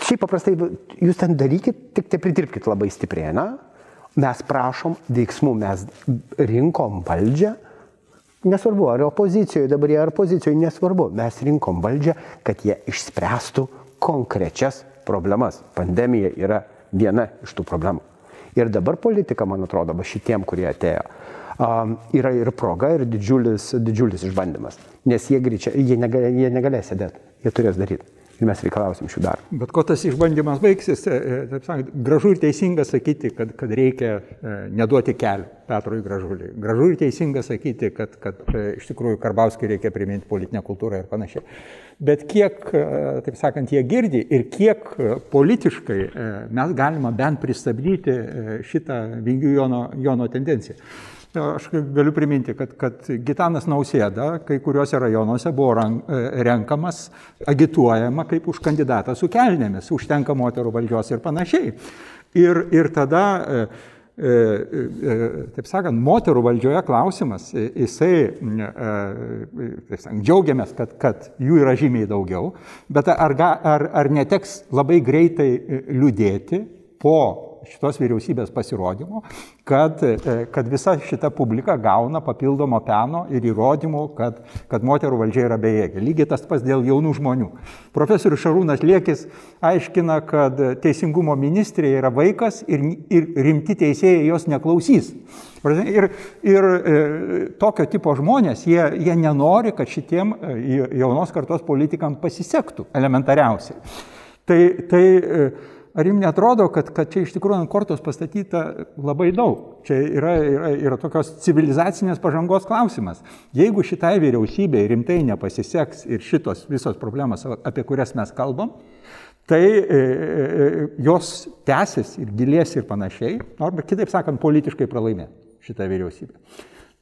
Šiaip paprastai, jūs ten darykit, tik tai pridirbkite labai stipriai, na? Mes prašom veiksmų, mes rinkom valdžią, nesvarbu, ar opozicijoje dabar jie, ar pozicijoje, nesvarbu, mes rinkom valdžią, kad jie išspręstų konkrečias problemas. Pandemija yra viena iš tų problemų. Ir dabar politika, man atrodo, va šitiem, kurie atėjo, um, yra ir proga, ir didžiulis, didžiulis išbandymas. Nes jie, greičia, jie, negalė, jie negalės sėdėti, jie turės daryti ir mes reikalausim šių darbų. Bet ko tas išbandymas baigsis, e, e, taip sakant, gražu ir teisinga sakyti, kad, kad reikia e, neduoti kelių Petrui Gražuliui. Gražu ir teisinga sakyti, kad, kad iš tikrųjų Karbauskį reikia priminti politinę kultūrą ir panašiai. Bet kiek, taip sakant, jie girdi ir kiek politiškai mes galima bent pristabdyti šitą vingių Jono, Jono tendenciją. Aš galiu priminti, kad, kad Gitanas Nausėda kai kuriuose rajonuose buvo renkamas, agituojama kaip už kandidatą su kelnėmis, užtenka moterų valdžios ir panašiai. Ir, ir tada, e, e, e, taip sakant, moterų valdžioje klausimas, jisai, taip sakant, džiaugiamės, kad, kad jų yra žymiai daugiau, bet ar, ar, ar neteks labai greitai liūdėti po šitos vyriausybės pasirodymo, kad, e, kad visa šita publika gauna papildomo peno ir įrodymų, kad, kad moterų valdžia yra bejėgė. Lygiai tas pats dėl jaunų žmonių. Profesorius Šarūnas Liekis aiškina, kad teisingumo ministrė yra vaikas ir, ir rimti teisėjai jos neklausys. Ir, ir e, tokio tipo žmonės, jie, jie nenori, kad šitiem e, jaunos kartos politikams pasisektų elementariausiai. Tai, tai Ar jums netrodo, kad, kad čia iš tikrųjų ant kortos pastatyta labai daug? Čia yra, yra, yra tokios civilizacinės pažangos klausimas. Jeigu šitai vyriausybei rimtai nepasiseks ir šitos visos problemas, apie kurias mes kalbam, tai e, e, jos tęsis ir gilės ir panašiai, arba kitaip sakant, politiškai pralaimė šitą vyriausybę.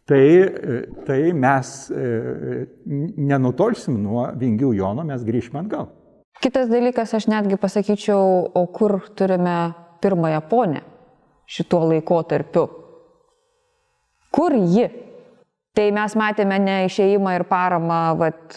tai, tai mes nenutolsim nuo Vingių Jono, mes grįžime atgal. Kitas dalykas, aš netgi pasakyčiau, o kur turime pirmąją ponę šituo laikotarpiu. Kur ji? Tai mes matėme ne išeimą ir paramą, vat,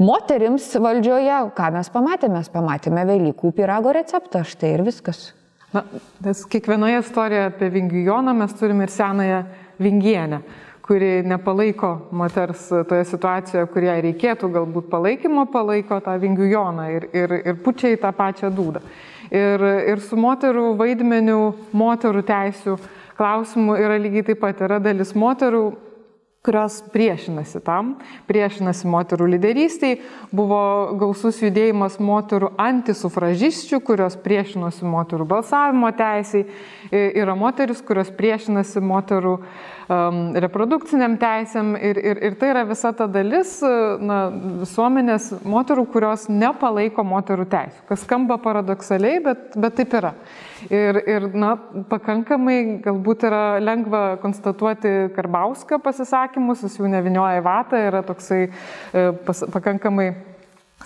moterims valdžioje, ką mes pamatėme, mes pamatėme Velykų pirago receptą, štai ir viskas. Na, nes kiekvienoje istorijoje apie Vingijoną mes turime ir senąją Vingienę, kuri nepalaiko moters toje situacijoje, kurie reikėtų galbūt palaikymo, palaiko tą Vingijoną ir, ir, ir pučia į tą pačią dūdą. Ir, ir su moterų vaidmeniu, moterų teisų klausimų yra lygiai taip pat. Yra dalis moterų, kurios priešinasi tam, priešinasi moterų lyderystiai, buvo gausus judėjimas moterų antisufražisčių, kurios priešinosi moterų balsavimo teisiai, yra moteris, kurios priešinasi moterų um, reprodukciniam teisėm. Ir, ir, ir tai yra visa ta dalis na, visuomenės moterų, kurios nepalaiko moterų teisų, kas skamba paradoksaliai, bet, bet taip yra. Ir, ir na, pakankamai galbūt yra lengva konstatuoti Karbauskio pasisakymus, jis jų nevinioja į vatą, yra toksai e, pas, pakankamai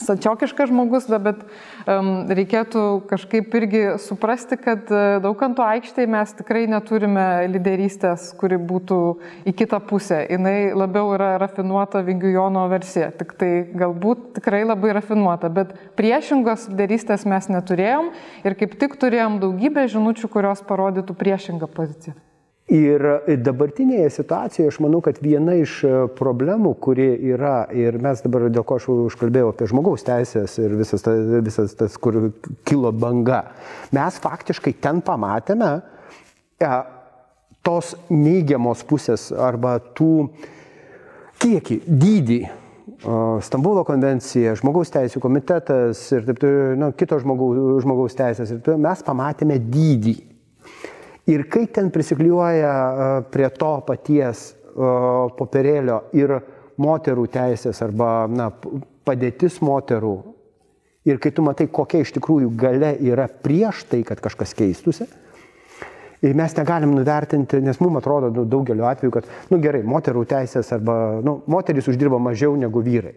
stačiokiškas žmogus, bet um, reikėtų kažkaip irgi suprasti, kad uh, dauganto aikštėje mes tikrai neturime lyderystės, kuri būtų į kitą pusę. Jis labiau yra rafinuota Vingijono versija, tik tai galbūt tikrai labai rafinuota, bet priešingos lyderystės mes neturėjom ir kaip tik turėjom daugybę žinučių, kurios parodytų priešingą poziciją. Ir dabartinėje situacijoje aš manau, kad viena iš e, problemų, kuri yra, ir mes dabar dėl ko aš užkalbėjau apie žmogaus teisės ir visas, ta, visas tas, kur kilo banga, mes faktiškai ten pamatėme e, tos neigiamos pusės arba tų kiekį, dydį. Stambulo konvencija, žmogaus teisų komitetas ir taip toliau, nu, kitos žmogaus, žmogaus teisės. Ir mes pamatėme dydį Ir kai ten prisiklijuoja e, prie to paties e, popierėlio ir moterų teisės arba na, padėtis moterų, ir kai tu matai, kokia iš tikrųjų gale yra prieš tai, kad kažkas keistusi, ir mes negalim nuvertinti, nes mums atrodo nu, daugeliu atveju, kad, na nu, gerai, moterų teisės arba, nu, moteris uždirba mažiau negu vyrai.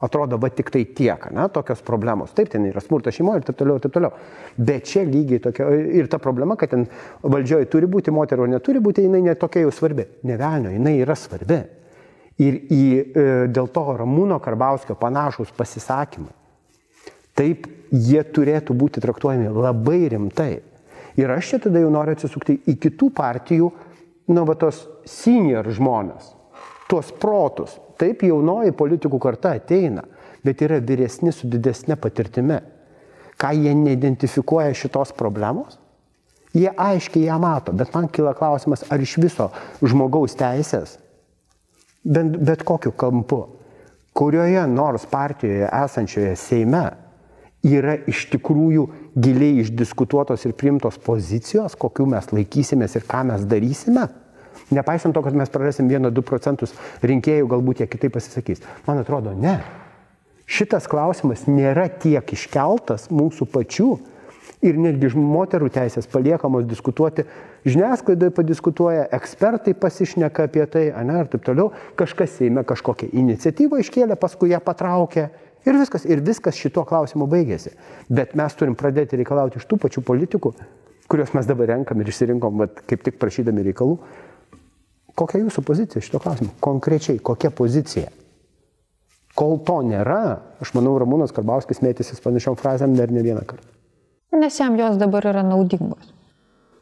Atrodo, va tik tai tiek, na, tokios problemos. Taip, ten yra smurtas šeimoje ir taip toliau, ir taip toliau. Bet čia lygiai tokia, ir ta problema, kad ten valdžioje turi būti moterų, ar neturi būti, jinai netokia jau svarbi. Nevelnio, jinai yra svarbi. Ir į, e, dėl to Ramūno Karbauskio panašus pasisakymai, taip jie turėtų būti traktuojami labai rimtai. Ir aš čia tada jau noriu atsisukti į kitų partijų, nu, va tos senior žmonės, tuos protus, Taip jaunoji politikų karta ateina, bet yra vyresni su didesnė patirtimi. Ką jie neidentifikuoja šitos problemos? Jie aiškiai ją mato, bet man kyla klausimas, ar iš viso žmogaus teisės, bet, bet kokiu kampu, kurioje nors partijoje esančioje Seime yra iš tikrųjų giliai išdiskutuotos ir priimtos pozicijos, kokiu mes laikysimės ir ką mes darysime, Nepaisant to, kad mes prarasim 1-2 procentus rinkėjų, galbūt jie kitaip pasisakys. Man atrodo, ne. Šitas klausimas nėra tiek iškeltas mūsų pačių ir netgi moterų teisės paliekamos diskutuoti. Žiniasklaidoje padiskutuoja, ekspertai pasišneka apie tai, ne, ir taip toliau. Kažkas įėmė kažkokią iniciatyvą iškėlė, paskui ją patraukė. Ir viskas, ir viskas šito klausimu baigėsi. Bet mes turim pradėti reikalauti iš tų pačių politikų, kuriuos mes dabar renkam ir išsirinkom, vat, kaip tik prašydami reikalų, Kokia jūsų pozicija šito klausimu? Konkrečiai, kokia pozicija? Kol to nėra, aš manau, Ramūnas Karbauskis mėtysis panašiom frazėm dar ne vieną kartą. Nes jam jos dabar yra naudingos.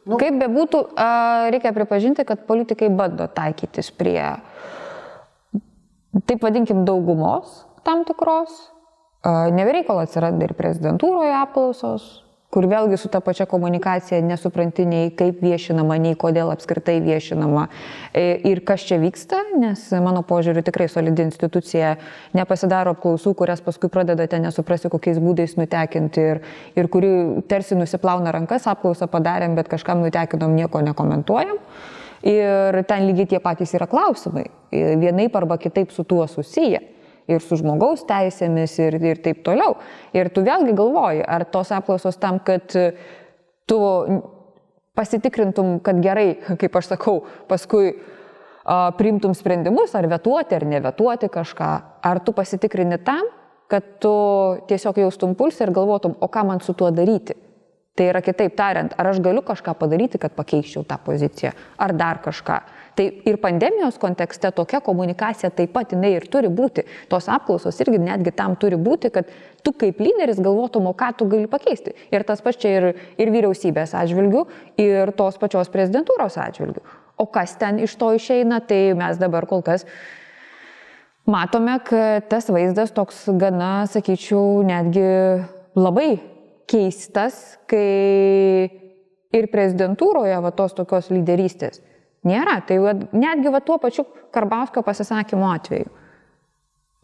Nu. Kaip bebūtų, reikia pripažinti, kad politikai bando taikytis prie, taip vadinkim, daugumos tam tikros. Nevereikalo atsiranda ir prezidentūroje apklausos, kur vėlgi su ta pačia komunikacija nesupranti nei kaip viešinama, nei kodėl apskritai viešinama. E, ir kas čia vyksta, nes mano požiūriu tikrai solidi institucija nepasidaro apklausų, kurias paskui pradedate nesuprasti, kokiais būdais nutekinti ir, ir kuri tarsi nusiplauna rankas, apklausą padarėm, bet kažkam nutekinom, nieko nekomentuojam. Ir ten lygiai tie patys yra klausimai, vienaip arba kitaip su tuo susiję ir su žmogaus teisėmis ir, ir taip toliau. Ir tu vėlgi galvoji, ar tos apklausos tam, kad tu pasitikrintum, kad gerai, kaip aš sakau, paskui priimtum sprendimus, ar vetuoti, ar nevetuoti kažką, ar tu pasitikrini tam, kad tu tiesiog jaustum pulsą ir galvotum, o ką man su tuo daryti. Tai yra kitaip tariant, ar aš galiu kažką padaryti, kad pakeiščiau tą poziciją, ar dar kažką. Tai ir pandemijos kontekste tokia komunikacija taip pat jinai ir turi būti. Tos apklausos irgi netgi tam turi būti, kad tu kaip lyderis galvotum, o ką tu gali pakeisti. Ir tas pats čia ir, ir vyriausybės atžvilgių, ir tos pačios prezidentūros atžvilgių. O kas ten iš to išeina, tai mes dabar kol kas matome, kad tas vaizdas toks gana, sakyčiau, netgi labai keistas, kai ir prezidentūroje va tos tokios lyderystės nėra. Tai netgi va tuo pačiu Karbauskio pasisakymo atveju.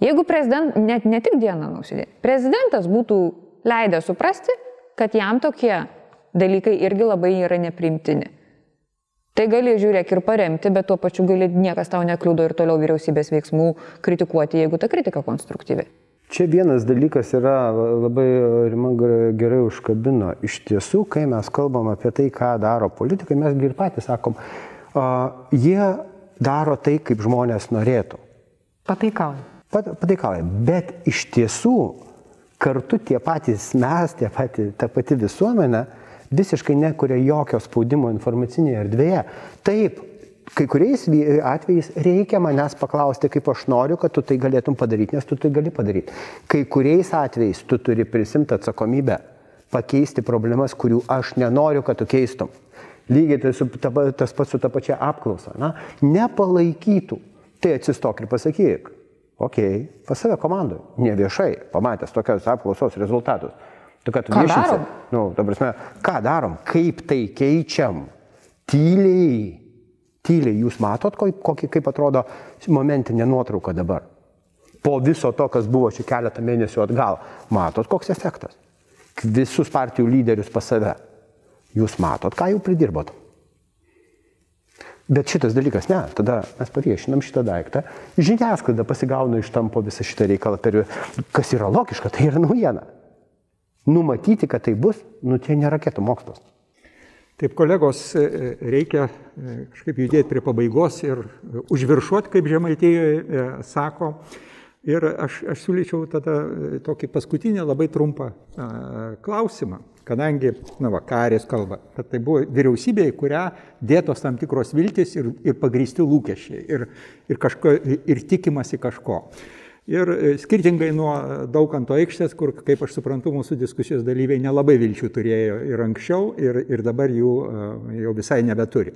Jeigu prezident, net ne tik dieną nusidė, prezidentas būtų leidęs suprasti, kad jam tokie dalykai irgi labai yra neprimtini. Tai gali žiūrėk ir paremti, bet tuo pačiu gali niekas tau nekliudo ir toliau vyriausybės veiksmų kritikuoti, jeigu ta kritika konstruktyvi. Čia vienas dalykas yra labai Rima gerai užkabino. Iš tiesų, kai mes kalbam apie tai, ką daro politikai, mes ir patys sakom, jie daro tai, kaip žmonės norėtų. Pataikauja. Pat, pataikauja. Bet iš tiesų, kartu tie patys mes, tie pati, ta pati visuomenė visiškai nekuria jokio spaudimo informacinėje erdvėje. Taip, kai kuriais atvejais reikia manęs paklausti, kaip aš noriu, kad tu tai galėtum padaryti, nes tu tai gali padaryti. Kai kuriais atvejais tu turi prisimti atsakomybę, pakeisti problemas, kurių aš nenoriu, kad tu keistum. Lygiai tas, tas pats su ta pačia apklausa. Na, nepalaikytų. Tai atsistok ir pasakyk. Ok, pas save komandai, ne viešai, pamatęs tokios apklausos rezultatus. Tu, kad ką viešinsi, darom? Nu, prasme, ką darom, kaip tai keičiam, tyliai tyliai, jūs matot, kokį, kaip atrodo momentinė nuotrauka dabar. Po viso to, kas buvo čia keletą mėnesių atgal, matot, koks efektas. Visus partijų lyderius pas save. Jūs matot, ką jau pridirbot. Bet šitas dalykas, ne, tada mes paviešinam šitą daiktą, žiniasklaida pasigauna iš tampo visą šitą reikalą, per, kas yra logiška, tai yra naujiena. Numatyti, kad tai bus, nu tai nėra raketų mokslas. Taip, kolegos, e, e, reikia e, kažkaip judėti prie pabaigos ir užviršuoti, kaip žemaitėje sako. Ir aš, aš siūlyčiau tada tokį paskutinį labai trumpą a, klausimą, kadangi, na, vakarės kalba, kad tai buvo vyriausybė, į kurią dėtos tam tikros viltis ir, ir pagrysti lūkesčiai ir, ir, kažko, ir tikimasi kažko. Ir e, skirtingai nuo Daukanto aikštės, kur, kaip aš suprantu, mūsų diskusijos dalyviai nelabai vilčių turėjo ir anksčiau, ir, ir dabar jų e, jau visai nebeturi.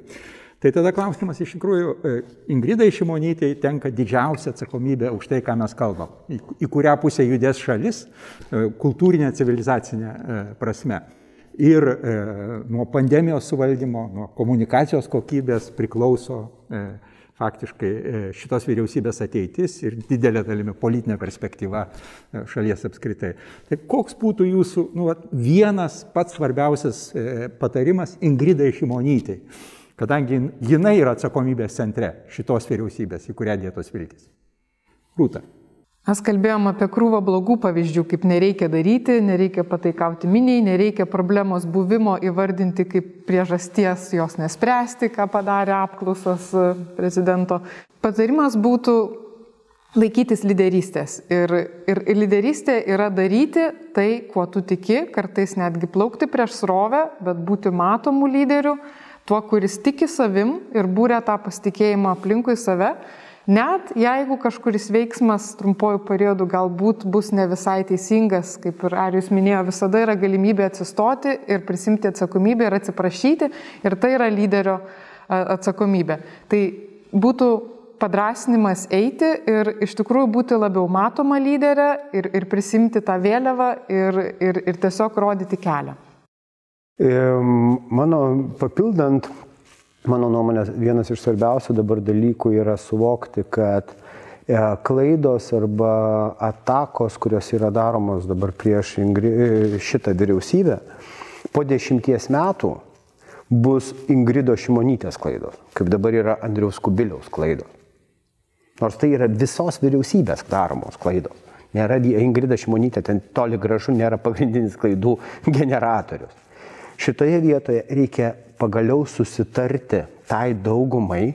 Tai tada klausimas iš tikrųjų, e, Ingridai Šimonytė tenka didžiausia atsakomybė už tai, ką mes kalbam, į, į kurią pusę judės šalis, kultūrinė, civilizacinė prasme. Ir e, nuo pandemijos suvaldymo, nuo komunikacijos kokybės priklauso e, faktiškai e, šitos vyriausybės ateitis ir didelė dalimi politinė perspektyva e, šalies apskritai. Tai koks būtų jūsų nu, vat, vienas pats svarbiausias e, patarimas Ingridai Šimonytei, kadangi jinai yra atsakomybės centre šitos vyriausybės, į kurią dėtos viltis. Rūta. Mes kalbėjom apie krūvą blogų pavyzdžių, kaip nereikia daryti, nereikia pataikauti miniai, nereikia problemos buvimo įvardinti kaip priežasties jos nespręsti, ką padarė apklausos e, prezidento. Patarimas būtų laikytis lyderystės. Ir, ir, ir lyderystė yra daryti tai, kuo tu tiki, kartais netgi plaukti prieš srovę, bet būti matomų lyderių, tuo, kuris tiki savim ir būrė tą pasitikėjimą aplinkui save Net jeigu kažkuris veiksmas trumpuoju periodu galbūt bus ne visai teisingas, kaip ir Arijus minėjo, visada yra galimybė atsistoti ir prisimti atsakomybę ir atsiprašyti, ir tai yra lyderio atsakomybė. Tai būtų padrasnimas eiti ir iš tikrųjų būti labiau matoma lyderė ir, ir prisimti tą vėliavą ir, ir, ir tiesiog rodyti kelią. Mano papildant mano nuomonė, vienas iš svarbiausių dabar dalykų yra suvokti, kad e, klaidos arba atakos, kurios yra daromos dabar prieš e, šitą vyriausybę, po dešimties metų bus Ingrido Šimonytės klaidos, kaip dabar yra Andriaus Kubiliaus klaidos. Nors tai yra visos vyriausybės daromos klaidos. Nėra Ingrida Šimonytė, ten toli gražu nėra pagrindinis klaidų generatorius. Šitoje vietoje reikia pagaliau susitarti tai daugumai,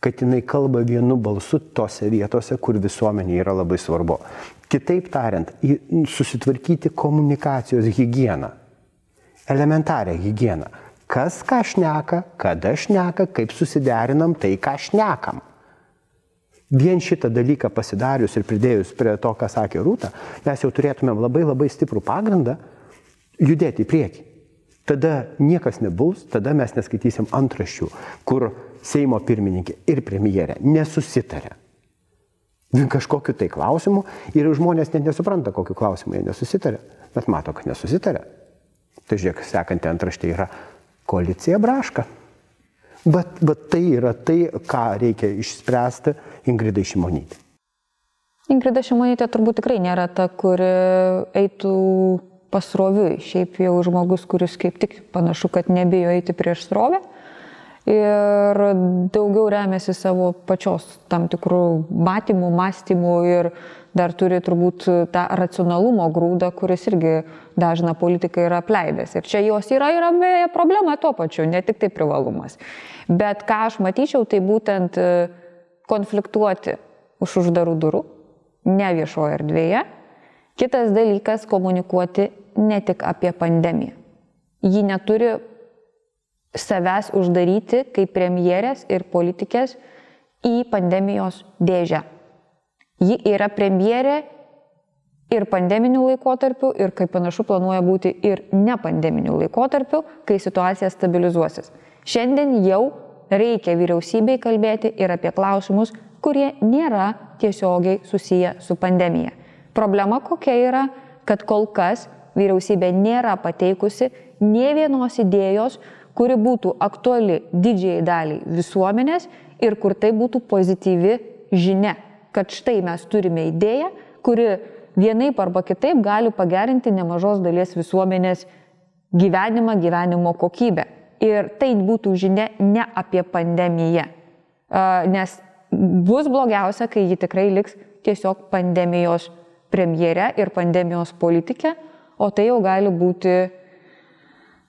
kad jinai kalba vienu balsu tose vietose, kur visuomenė yra labai svarbu. Kitaip tariant, susitvarkyti komunikacijos higieną, elementarią higieną. Kas ką šneka, kada šneka, kaip susiderinam tai, ką šnekam. Vien šitą dalyką pasidarius ir pridėjus prie to, ką sakė Rūta, mes jau turėtumėm labai labai stiprų pagrindą judėti į priekį. Tada niekas nebuls, tada mes neskaitysim antraščių, kur Seimo pirmininkė ir premjerė nesusitarė kažkokiu tai klausimu ir žmonės net nesupranta, kokiu klausimu jie nesusitarė, bet mato, kad nesusitarė. Tai žiūrėk, sekanti antraštė yra koalicija braška. Bet, bet tai yra tai, ką reikia išspręsti Ingridai Šimonytė. Ingrida Šimonytė turbūt tikrai nėra ta, kuri eitų pasroviui. Šiaip jau žmogus, kuris kaip tik panašu, kad nebijo eiti prieš srovę ir daugiau remiasi savo pačios tam tikrų matymų, mąstymų ir dar turi turbūt tą racionalumo grūdą, kuris irgi dažna politika yra apleidęs. Ir čia jos yra beje problema tuo pačiu, ne tik tai privalumas. Bet ką aš matyčiau, tai būtent e, konfliktuoti už uždarų durų, ne viešoje erdvėje. Kitas dalykas - komunikuoti ne tik apie pandemiją. Ji neturi savęs uždaryti kaip premjerės ir politikės į pandemijos dėžę. Ji yra premjerė ir pandeminių laikotarpių, ir kaip panašu planuoja būti ir nepandeminių laikotarpių, kai situacija stabilizuosis. Šiandien jau reikia vyriausybei kalbėti ir apie klausimus, kurie nėra tiesiogiai susiję su pandemija. Problema kokia yra, kad kol kas vyriausybė nėra pateikusi nie vienos idėjos, kuri būtų aktuali didžiai daliai visuomenės ir kur tai būtų pozityvi žinia, kad štai mes turime idėją, kuri vienaip arba kitaip gali pagerinti nemažos dalies visuomenės gyvenimą, gyvenimo kokybę. Ir tai būtų žinia ne apie pandemiją. Nes bus blogiausia, kai ji tikrai liks tiesiog pandemijos premjere ir pandemijos politikė, o tai jau gali būti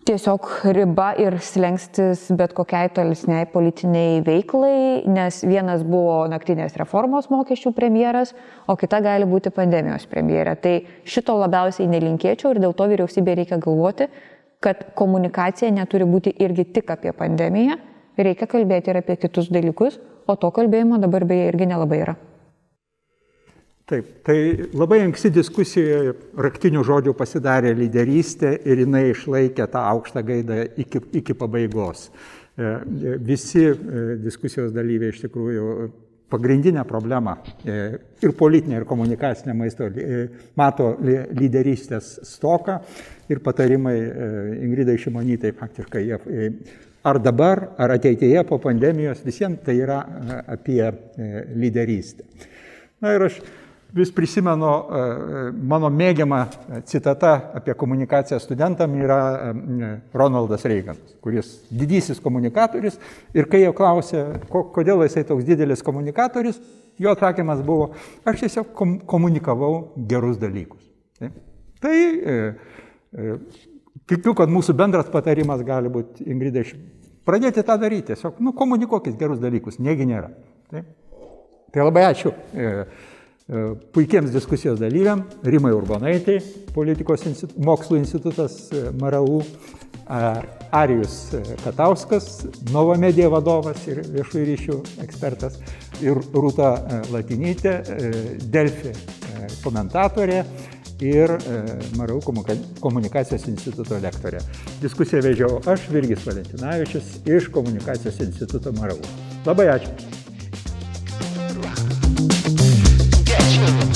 tiesiog riba ir slengstis bet kokiai tolesniai politiniai veiklai, nes vienas buvo naktinės reformos mokesčių premjeras, o kita gali būti pandemijos premjerė. Tai šito labiausiai nelinkėčiau ir dėl to vyriausybė reikia galvoti, kad komunikacija neturi būti irgi tik apie pandemiją, reikia kalbėti ir apie kitus dalykus, o to kalbėjimo dabar beje irgi nelabai yra. Taip, tai labai anksti diskusijoje raktinių žodžių pasidarė lyderystė ir jinai išlaikė tą aukštą gaidą iki, iki pabaigos. E, visi e, diskusijos dalyviai iš tikrųjų pagrindinę problemą e, ir politinę, ir komunikacinę maisto mato lyderystės stoką ir patarimai Ingridai Šimonytai faktiškai ar dabar, ar ateityje po pandemijos visiems tai yra apie lyderystę. Na ir aš vis prisimenu, e, mano mėgiama citata apie komunikaciją studentam yra e, Ronaldas Reiganas, kuris didysis komunikatorius ir kai jo klausė, kodėl jisai toks didelis komunikatorius, jo atsakymas buvo, aš tiesiog komunikavau gerus dalykus. Tai, e, e, tikiu, kad mūsų bendras patarimas gali būti, Ingrida, pradėti tą daryti, tiesiog nu, komunikuokit gerus dalykus, negi nėra. Tai, tai labai ačiū. E, E, puikiems diskusijos dalyviam, Rimai Urbonaitai, politikos institu, mokslo institutas e, MRU, Arijus Katauskas, Nova Medija vadovas ir viešųjų ryšių ekspertas, ir Rūta e, Latinytė, Delfi komentatorė ir MRU komunikacijos instituto lektorė. Diskusiją vežiau aš, Virgis Valentinavičius, iš komunikacijos instituto MRU. Labai ačiū. Thank you.